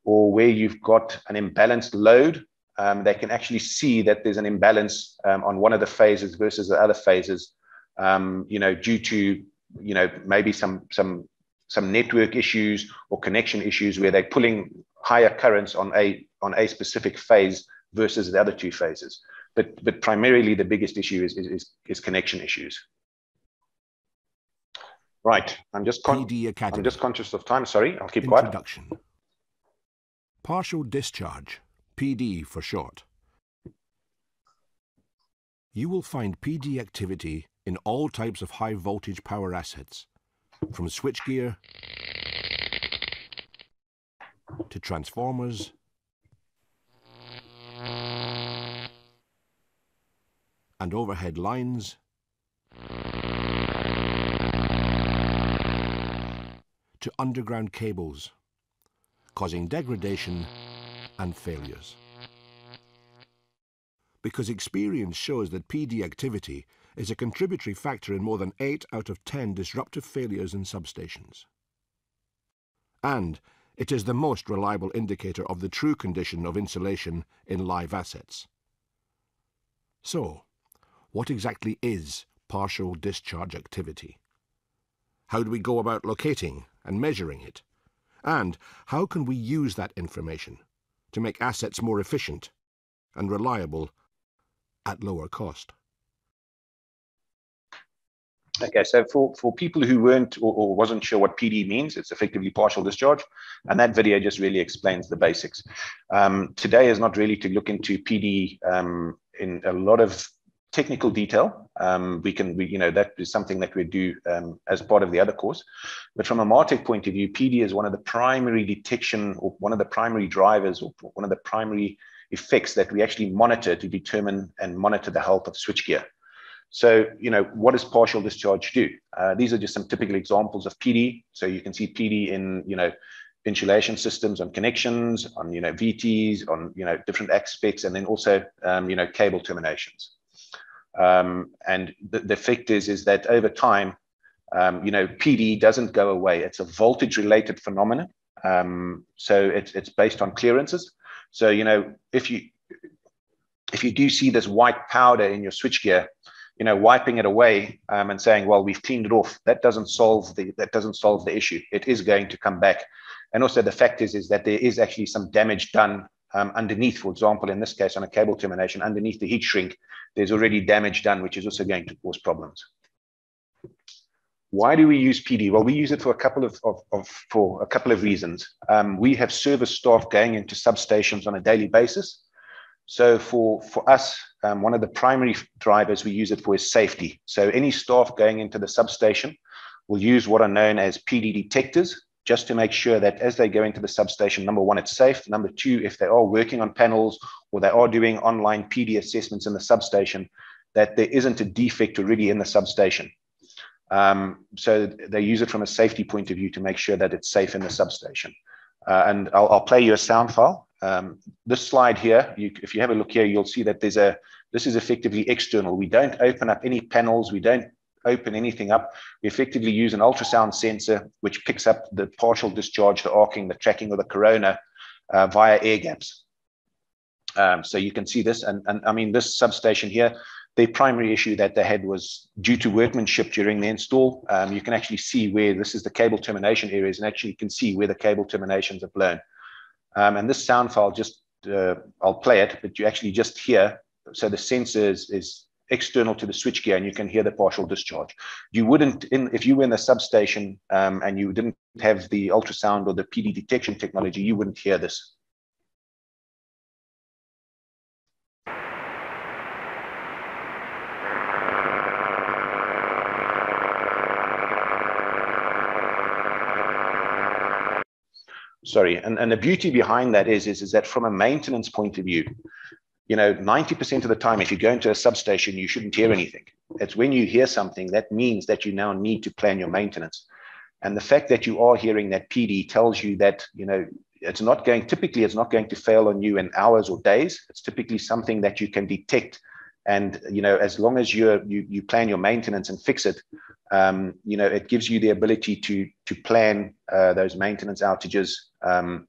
or where you've got an imbalanced load, um, they can actually see that there's an imbalance um, on one of the phases versus the other phases, um, you know, due to, you know, maybe some, some, some network issues or connection issues where they're pulling higher currents on a, on a specific phase versus the other two phases but but primarily the biggest issue is is, is connection issues. Right, I'm just I'm just conscious of time. Sorry, I'll keep Introduction. quiet. Partial discharge, PD for short. You will find PD activity in all types of high voltage power assets, from switchgear to transformers and overhead lines, to underground cables, causing degradation and failures. Because experience shows that PD activity is a contributory factor in more than 8 out of 10 disruptive failures in substations. And it is the most reliable indicator of the true condition of insulation in live assets. So, what exactly is partial discharge activity? How do we go about locating and measuring it? And how can we use that information to make assets more efficient and reliable at lower cost? Okay, so for, for people who weren't or, or, wasn't sure what PD means, it's effectively partial discharge. And that video just really explains the basics. Um, today is not really to look into PD um, in a lot of technical detail. Um, we can, we, you know, that is something that we do um, as part of the other course. But from a Martec point of view, PD is one of the primary detection or one of the primary drivers or one of the primary effects that we actually monitor to determine and monitor the health of switchgear. So, you know, what does partial discharge do? Uh, these are just some typical examples of PD. So you can see PD in, you know, insulation systems on connections, on, you know, VTs, on, you know, different aspects, and then also, um, you know, cable terminations. Um, and the, the effect is, is that over time, um, you know, PD doesn't go away. It's a voltage related phenomenon. Um, so it's, it's based on clearances. So, you know, if you, if you do see this white powder in your switchgear, you know, wiping it away um, and saying, well, we've cleaned it off, that doesn't solve the that doesn't solve the issue. It is going to come back. And also the fact is, is that there is actually some damage done um, underneath, for example, in this case on a cable termination, underneath the heat shrink, there's already damage done, which is also going to cause problems. Why do we use PD? Well, we use it for a couple of, of, of for a couple of reasons. Um, we have service staff going into substations on a daily basis. So for, for us, um, one of the primary drivers we use it for is safety. So any staff going into the substation will use what are known as PD detectors, just to make sure that as they go into the substation, number one, it's safe. Number two, if they are working on panels or they are doing online PD assessments in the substation, that there isn't a defect already in the substation. Um, so they use it from a safety point of view to make sure that it's safe in the substation. Uh, and I'll, I'll, play you a sound file. Um, this slide here, you, if you have a look here, you'll see that there's a, this is effectively external. We don't open up any panels. We don't open anything up. We effectively use an ultrasound sensor, which picks up the partial discharge, the arcing, the tracking of the corona uh, via air gaps. Um, so you can see this. And, and I mean, this substation here, the primary issue that they had was due to workmanship during the install. Um, you can actually see where this is the cable termination areas and actually you can see where the cable terminations are blown. Um, and this sound file just, uh, I'll play it, but you actually just hear, so the sensor is, is external to the switchgear and you can hear the partial discharge. You wouldn't, in, if you were in the substation um, and you didn't have the ultrasound or the PD detection technology, you wouldn't hear this. sorry and, and the beauty behind that is, is is that from a maintenance point of view you know 90% of the time if you go into a substation you shouldn't hear anything. It's when you hear something that means that you now need to plan your maintenance. And the fact that you are hearing that pd tells you that you know it's not going typically it's not going to fail on you in hours or days. It's typically something that you can detect. And you know as long as you you you plan your maintenance and fix it um, you know it gives you the ability to to plan uh, those maintenance outages um,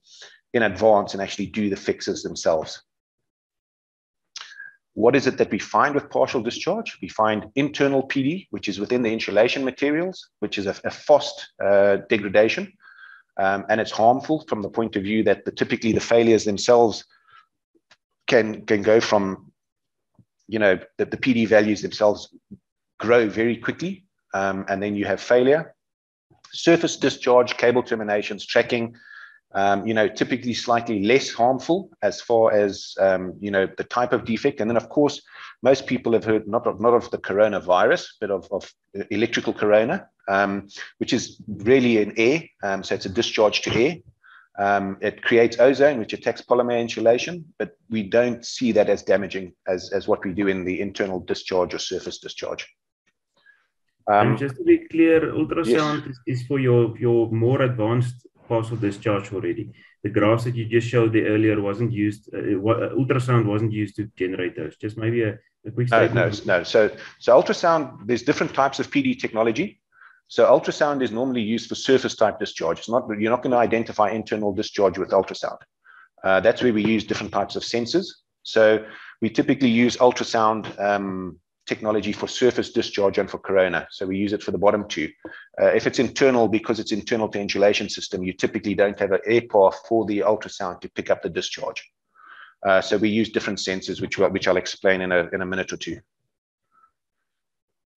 in advance and actually do the fixes themselves what is it that we find with partial discharge we find internal pd which is within the insulation materials which is a, a fast uh, degradation um, and it's harmful from the point of view that the, typically the failures themselves can can go from you know, the, the PD values themselves grow very quickly, um, and then you have failure. Surface discharge, cable terminations, tracking, um, you know, typically slightly less harmful as far as, um, you know, the type of defect. And then, of course, most people have heard not of, not of the coronavirus, but of, of electrical corona, um, which is really an air. Um, so it's a discharge to air. Um, it creates ozone, which attacks polymer insulation, but we don't see that as damaging as, as what we do in the internal discharge or surface discharge. Um, and just to be clear, ultrasound yes. is, is, for your, your more advanced partial discharge already. the graphs that you just showed there earlier wasn't used. Uh, uh, ultrasound wasn't used to generate those. Just maybe a, a quick statement. No, no, no. So, so ultrasound. There's different types of PD technology. So ultrasound is normally used for surface type discharge. It's not you're not going to identify internal discharge with ultrasound. Uh, that's where we use different types of sensors. So we typically use ultrasound um, technology for surface discharge and for corona. So we use it for the bottom two. Uh, if it's internal, because it's internal to insulation system, you typically don't have an air path for the ultrasound to pick up the discharge. Uh, so we use different sensors, which, which I'll explain in a, in a minute or two.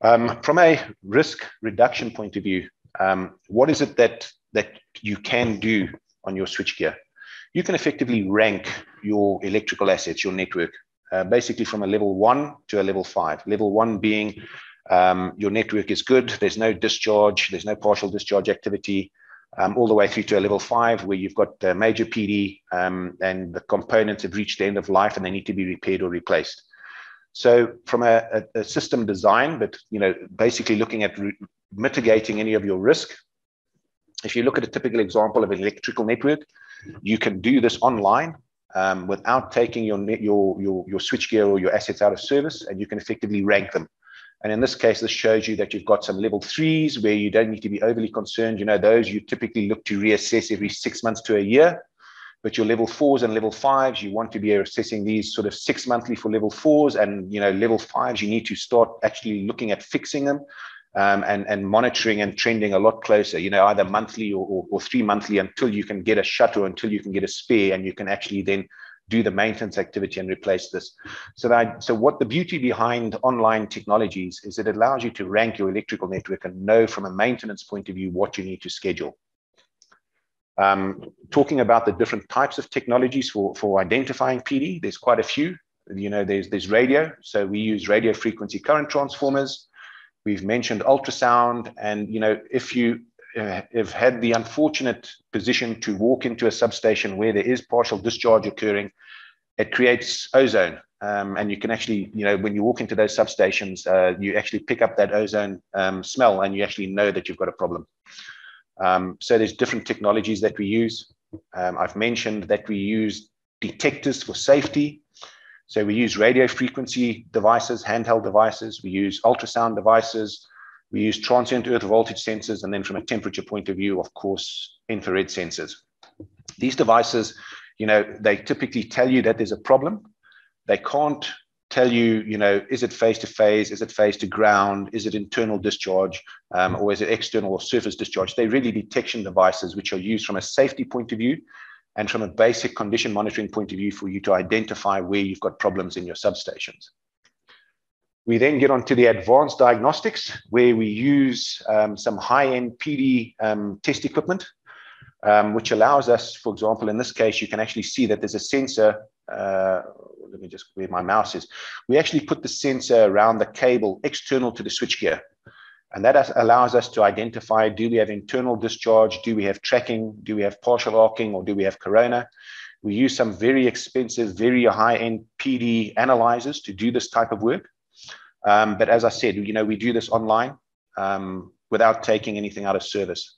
Um, from a risk reduction point of view, um, what is it that, that you can do on your switchgear? You can effectively rank your electrical assets, your network, uh, basically from a level one to a level five. Level one being um, your network is good, there's no discharge, there's no partial discharge activity, um, all the way through to a level five where you've got uh, major PD um, and the components have reached the end of life and they need to be repaired or replaced. So from a, a, a system design, but you know, basically looking at mitigating any of your risk. If you look at a typical example of an electrical network, you can do this online um, without taking your, your, your, your switchgear or your assets out of service, and you can effectively rank them. And in this case, this shows you that you've got some level threes where you don't need to be overly concerned. You know, those you typically look to reassess every six months to a year. But your level fours and level fives, you want to be assessing these sort of six monthly for level fours. And, you know, level fives, you need to start actually looking at fixing them um, and, and monitoring and trending a lot closer, you know, either monthly or, or, or, three monthly until you can get a shuttle, until you can get a spare, and you can actually then do the maintenance activity and replace this. So that so what the beauty behind online technologies is it allows you to rank your electrical network and know from a maintenance point of view what you need to schedule. Um, talking about the different types of technologies for, for identifying PD, there's quite a few. You know, there's there's radio. So we use radio frequency current transformers. We've mentioned ultrasound, and you know, if you uh, have had the unfortunate position to walk into a substation where there is partial discharge occurring, it creates ozone. Um, and you can actually, you know, when you walk into those substations, uh, you actually pick up that ozone um, smell and you actually know that you've got a problem. Um, so there's different technologies that we use. Um, I've mentioned that we use detectors for safety. So we use radio frequency devices, handheld devices. We use ultrasound devices. We use transient earth voltage sensors. And then from a temperature point of view, of course, infrared sensors. These devices, you know, they typically tell you that there's a problem. They can't tell you, you know, is it phase to phase? Is it phase to ground? Is it internal discharge? Um, or is it external or surface discharge? They're really detection devices which are used from a safety point of view and from a basic condition monitoring point of view for you to identify where you've got problems in your substations. We then get on to the advanced diagnostics, where we use um, some high-end PD um, test equipment, um, which allows us, for example, in this case, you can actually see that there's a sensor. Uh, let me just where my mouse is. We actually put the sensor around the cable external to the switchgear. And that allows us to identify, do we have internal discharge? Do we have tracking? Do we have partial arcing or do we have corona? We use some very expensive, very high-end PD analyzers to do this type of work. Um, but as I said, you know, we do this online um, without taking anything out of service.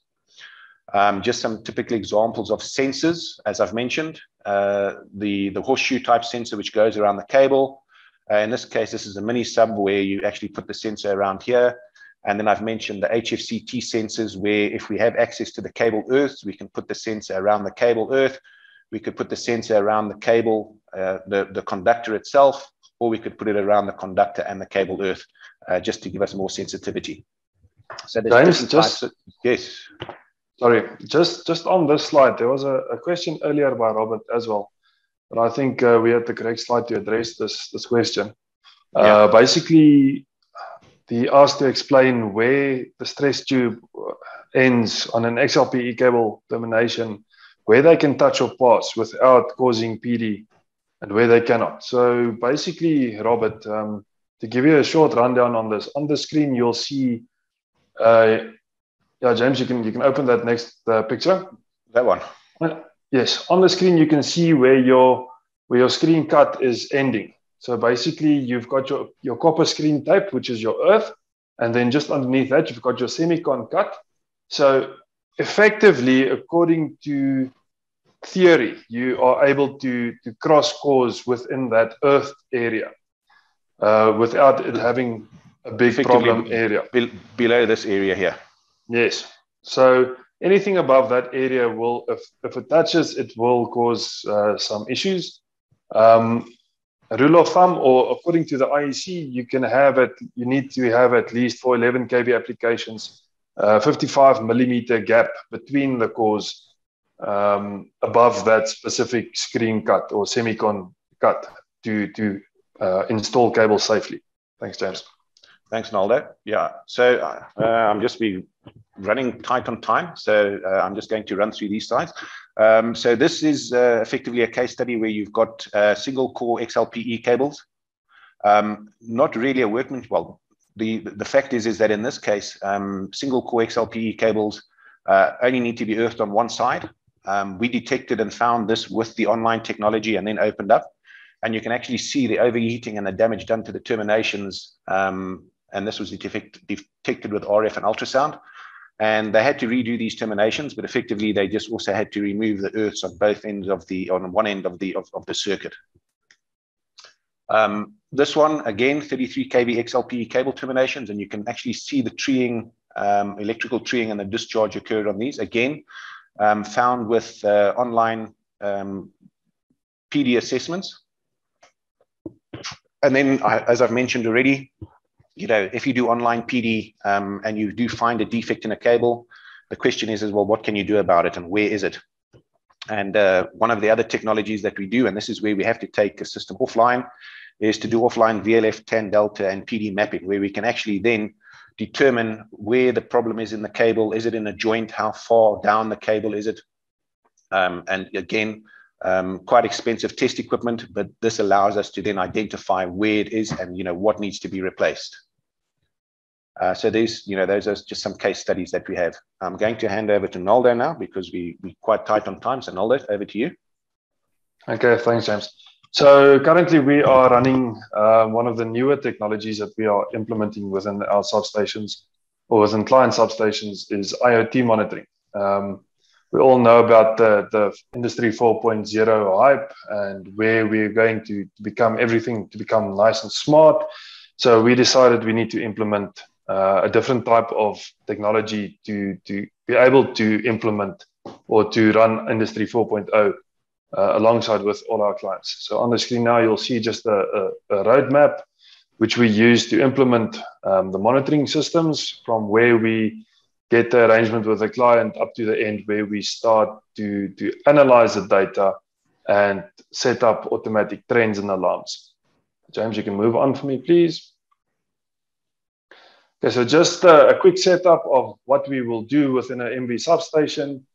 Um, just some typical examples of sensors, as I've mentioned, uh, the, the horseshoe type sensor, which goes around the cable. Uh, in this case, this is a mini sub where you actually put the sensor around here. And then I've mentioned the HFCT sensors, where if we have access to the cable earth, we can put the sensor around the cable earth. We could put the sensor around the cable, uh, the, the conductor itself, or we could put it around the conductor and the cable earth uh, just to give us more sensitivity. So James, just, of, yes. Sorry, just, just on this slide, there was a, a question earlier by Robert as well. But I think uh, we had the correct slide to address this, this question. Uh, basically, he asked to explain where the stress tube ends on an XLPE cable termination, where they can touch or pass without causing PD, and where they cannot. So basically, Robert, um, to give you a short rundown on this, on the screen you'll see. Uh, yeah, James, you can you can open that next uh, picture. That one. Yes, on the screen you can see where your where your screen cut is ending. So basically, you've got your, your copper screen tape, which is your earth, and then just underneath that, you've got your semicon cut. So effectively, according to theory, you are able to, to cross cores within that earth area uh, without it having a big problem area. Be below this area here. Yes. So anything above that area will, if, if it touches, it will cause uh, some issues. Um, rule of thumb, or according to the IEC, you can have it, you need to have at least for 11 kV applications, uh, 55 millimeter gap between the cores um, above that specific screen cut or semicon cut to, to uh, install cable safely. Thanks, James. Thanks, Naldo. Yeah, so uh, I'm just be running tight on time, so uh, I'm just going to run through these slides. Um, so this is uh, effectively a case study where you've got uh, single core XLPE cables. Um, not really a workman. Well, the the fact is is that in this case, um, single core XLPE cables uh, only need to be earthed on one side. Um, we detected and found this with the online technology and then opened up. And you can actually see the overheating and the damage done to the terminations. Um, and this was detect detected with RF and ultrasound. And they had to redo these terminations, but effectively they just also had to remove the earths on both ends of the, on one end of the, of, of the circuit. Um, this one, again, 33 kV XLPE cable terminations, and you can actually see the treeing, um, electrical treeing and the discharge occurred on these. Again, um, found with uh, online um, PD assessments. And then, as I've mentioned already, you know, if you do online PD um, and you do find a defect in a cable, the question is, is well, what can you do about it and where is it? And uh, one of the other technologies that we do, and this is where we have to take a system offline, is to do offline VLF tan delta, and PD mapping, where we can actually then determine where the problem is in the cable. Is it in a joint? How far down the cable is it? Um, and again, um, quite expensive test equipment, but this allows us to then identify where it is and you know what needs to be replaced. Uh, so these, you know, those are just some case studies that we have. I'm going to hand over to Naldo now because we we quite tight on time. So Naldo, over to you. Okay, thanks, James. So currently we are running uh, one of the newer technologies that we are implementing within our substations or within client substations is IoT monitoring. Um, we all know about the, the industry 4.0 hype and where we're going to become everything to become nice and smart. So we decided we need to implement uh, a different type of technology to, to be able to implement or to run industry 4.0 uh, alongside with all our clients. So on the screen now, you'll see just a, a, a roadmap which we use to implement um, the monitoring systems from where we get the arrangement with the client up to the end where we start to, to analyze the data and set up automatic trends and alarms. James, you can move on for me, please. Okay, so just a, a quick setup of what we will do within an MV substation.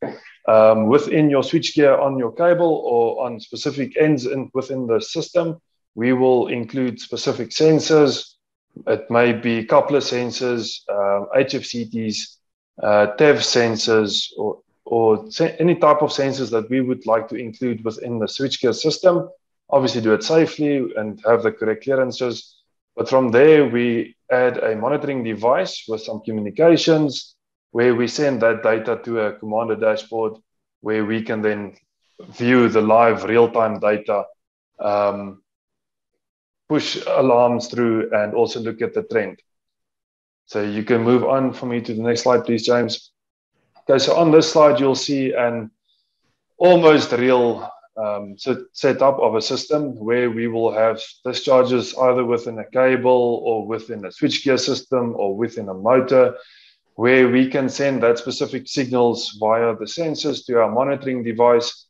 Um, within your switchgear on your cable or on specific ends in, within the system, we will include specific sensors. It may be coupler sensors, um, HFCTs, uh, TEV sensors or, or any type of sensors that we would like to include within the switchgear system. Obviously, do it safely and have the correct clearances. But from there, we add a monitoring device with some communications where we send that data to a commander dashboard where we can then view the live real-time data, um, push alarms through, and also look at the trend. So you can move on for me to the next slide, please, James. Okay, so on this slide, you'll see an almost real um, setup of a system where we will have discharges either within a cable or within a switchgear system or within a motor, where we can send that specific signals via the sensors to our monitoring device.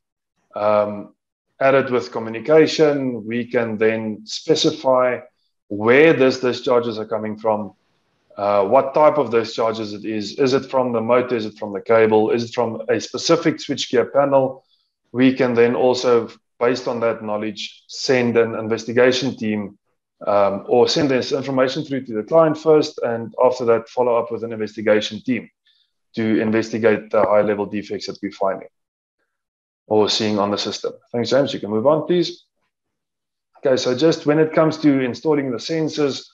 Um, added with communication, we can then specify where these discharges are coming from uh, what type of those charges it is. Is it from the motor? Is it from the cable? Is it from a specific switchgear panel? We can then also, based on that knowledge, send an investigation team um, or send this information through to the client first, and after that, follow up with an investigation team to investigate the high level defects that we're finding or seeing on the system. Thanks, James. You can move on, please. Okay, so just when it comes to installing the sensors,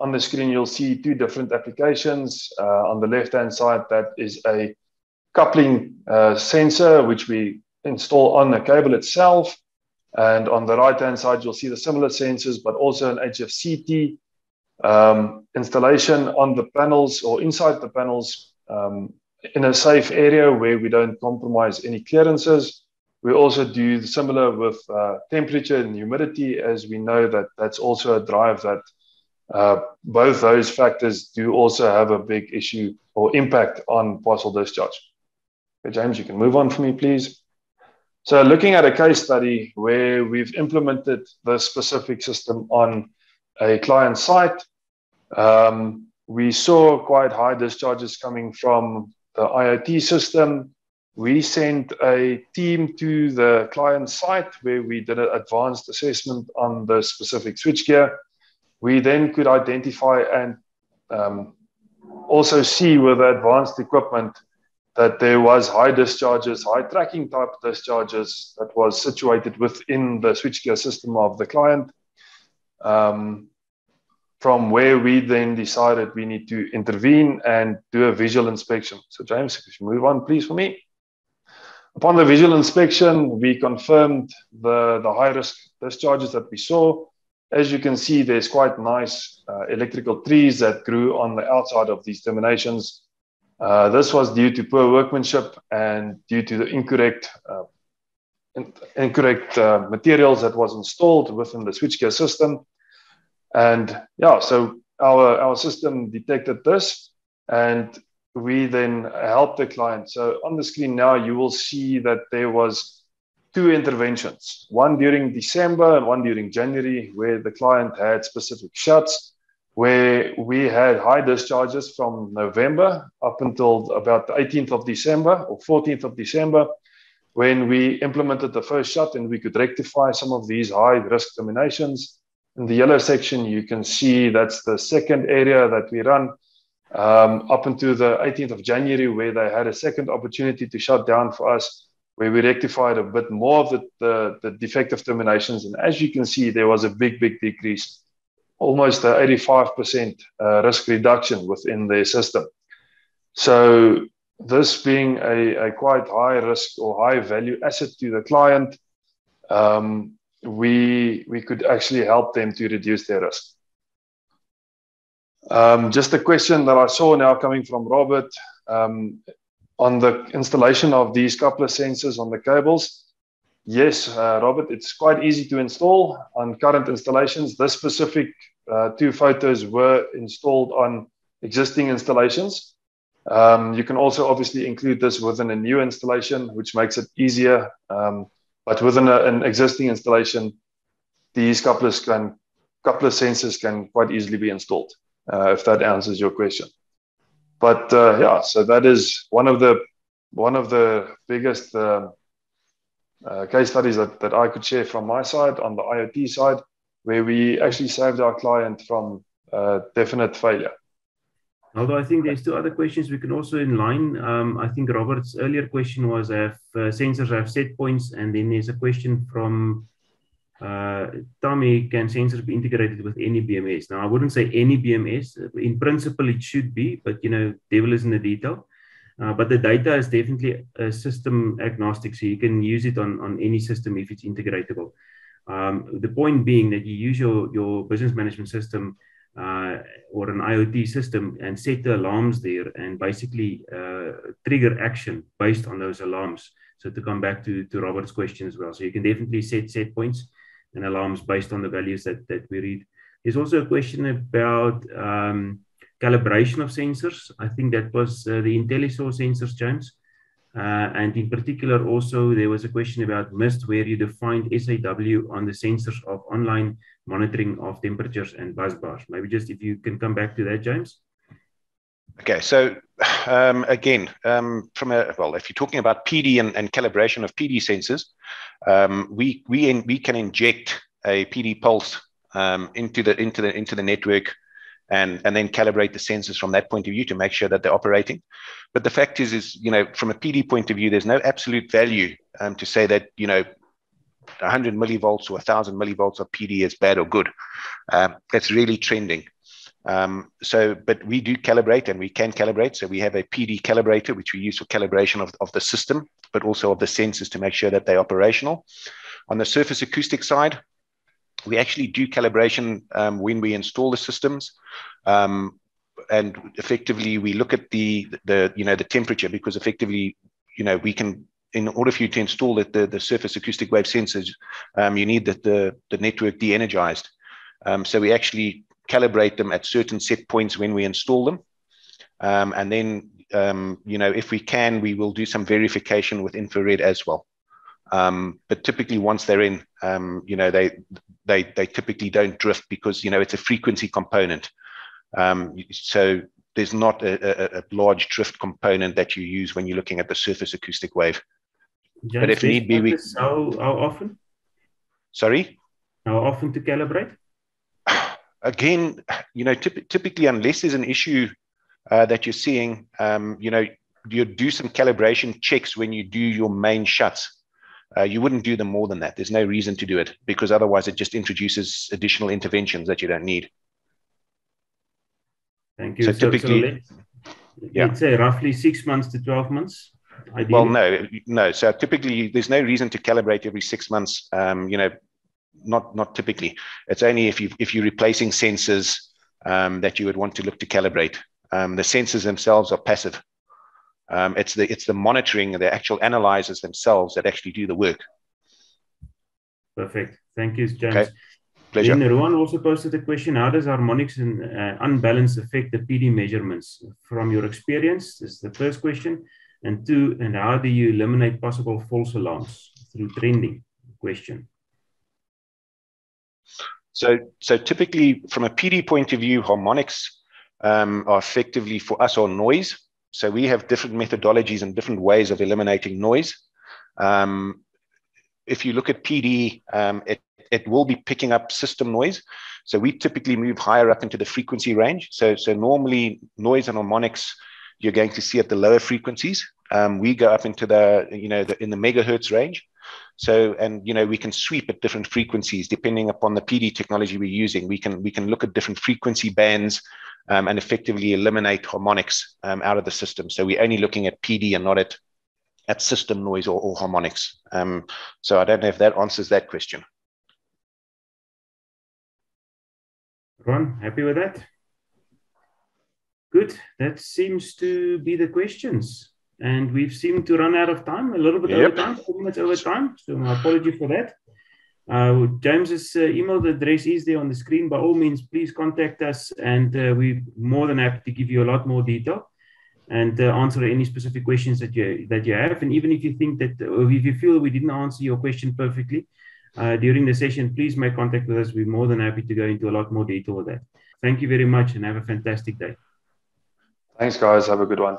on the screen, you'll see two different applications. Uh, on the left-hand side, that is a coupling uh, sensor, which we install on the cable itself. And on the right-hand side, you'll see the similar sensors, but also an HFCT um, installation on the panels or inside the panels um, in a safe area where we don't compromise any clearances. We also do similar with uh, temperature and humidity, as we know that that's also a drive that uh, both those factors do also have a big issue or impact on partial discharge. Okay, James, you can move on for me, please. So looking at a case study where we've implemented the specific system on a client site, um, we saw quite high discharges coming from the IoT system. We sent a team to the client site where we did an advanced assessment on the specific switchgear. We then could identify and um, also see with advanced equipment that there was high discharges, high tracking type discharges that was situated within the switchgear system of the client. Um, from where we then decided we need to intervene and do a visual inspection. So James, if you move on, please, for me. Upon the visual inspection, we confirmed the, the high risk discharges that we saw. As you can see, there's quite nice uh, electrical trees that grew on the outside of these terminations uh, this was due to poor workmanship and due to the incorrect uh, in, incorrect uh, materials that was installed within the switchgear system. And yeah, so our, our system detected this and we then helped the client. So on the screen now, you will see that there was two interventions, one during December and one during January, where the client had specific shuts where we had high discharges from November up until about the 18th of December or 14th of December, when we implemented the first shut and we could rectify some of these high risk terminations. In the yellow section, you can see that's the second area that we run um, up until the 18th of January, where they had a second opportunity to shut down for us, where we rectified a bit more of the, the, the defective terminations. And as you can see, there was a big, big decrease almost a 85% uh, risk reduction within their system. So this being a, a quite high risk or high value asset to the client, um, we, we could actually help them to reduce their risk. Um, just a question that I saw now coming from Robert um, on the installation of these coupler sensors on the cables. Yes, uh, Robert, it's quite easy to install on current installations. This specific uh, two photos were installed on existing installations. Um, you can also obviously include this within a new installation, which makes it easier. Um, but within a, an existing installation, these couplers can coupler sensors can quite easily be installed. Uh, if that answers your question. But uh, yeah, so that is one of the one of the biggest uh, uh, case studies that, that I could share from my side on the IoT side, where we actually saved our client from uh, definite failure. Although I think there's two other questions we can also in line. Um, I think Robert's earlier question was have uh, sensors have set points, and then there's a question from uh, Tommy, can sensors be integrated with any BMS? Now, I wouldn't say any BMS. In principle, it should be, but you know, devil is in the detail. Uh, but the data is definitely a system agnostic, so you can use it on, on any system if it's integratable. Um, the point being that you use your, your business management system uh, or an IoT system and set the alarms there and basically uh, trigger action based on those alarms. So to come back to, to Robert's question as well. So you can definitely set set points and alarms based on the values that, that we read. There's also a question about um, calibration of sensors. I think that was uh, the IntelliSAW sensors, James. Uh, and in particular, also there was a question about MIST, where you defined SAW on the sensors of online monitoring of temperatures and bus bars. Maybe just if you can come back to that, James. Okay, so um, again, um, from a well, if you're talking about PD and, and calibration of PD sensors, um, we we in, we can inject a PD pulse um, into the into the into the network and, and then calibrate the sensors from that point of view to make sure that they're operating. But the fact is, is you know, from a PD point of view, there's no absolute value um, to say that you know, 100 millivolts or 1,000 millivolts of PD is bad or good. Um, that's really trending. Um, so, but we do calibrate and we can calibrate. So we have a PD calibrator, which we use for calibration of, of the system, but also of the sensors to make sure that they're operational. On the surface acoustic side, we actually do calibration um, when we install the systems. Um, and effectively we look at the, the, you know, the temperature because effectively, you know, we can in order for you to install the, the, the surface acoustic wave sensors, um, you need the, the, the network de-energized. Um, so we actually calibrate them at certain set points when we install them. Um, and then, um, you know, if we can, we will do some verification with infrared as well. Um, but typically, once they're in, um, you know, they they they typically don't drift because you know it's a frequency component. Um, so there's not a, a, a, large drift component that you use when you're looking at the surface acoustic wave. James, but if need be, we how, how often? Sorry. How often to calibrate? Again, you know, typ- typically, unless there's an issue uh, that you're seeing, um, you know, you do some calibration checks when you do your main shuts. Uh, you wouldn't do them more than that. There's no reason to do it because otherwise it just introduces additional interventions that you don't need. Thank you. So, so typically, so yeah. let's say roughly six months to 12 months. Ideally. Well, no, no. So typically, there's no reason to calibrate every six months. Um, you know, not not typically. It's only if you if you're replacing sensors um, that you would want to look to calibrate. Um, the sensors themselves are passive. Um, it's the it's the monitoring, the actual analyzers themselves that actually do the work. Perfect. Thank you, James. Okay. Pleasure. Then Ruan also posted a question: How does harmonics and uh, unbalance affect the PD measurements? From your experience, this is the first question. And two, and how do you eliminate possible false alarms through trending? Question. So, so typically from a PD point of view, harmonics um, are effectively for us or noise. So we have different methodologies and different ways of eliminating noise. Um, if you look at PD, um, it, it will be picking up system noise. So we typically move higher up into the frequency range. So, so normally noise and harmonics, you're going to see at the lower frequencies. Um, we go up into the, you know, the, in the megahertz range. So, and you know, we can sweep at different frequencies depending upon the PD technology we're using. We can we can look at different frequency bands um, and effectively eliminate harmonics um, out of the system. So we're only looking at PD and not at at system noise or, or harmonics. Um, so I don't know if that answers that question. Ron, happy with that? Good. That seems to be the questions and we've seemed to run out of time, a little bit yep. over time, four minutes over time. So my apology for that. Uh, James's uh, email address is there on the screen. By all means, please contact us, and uh, we're more than happy to give you a lot more detail and uh, answer any specific questions that you that you have. And even if you think that, or if you feel we didn't answer your question perfectly uh, during the session, please make contact with us. We're more than happy to go into a lot more detail with that. Thank you very much, and have a fantastic day. Thanks, guys. Have a good one.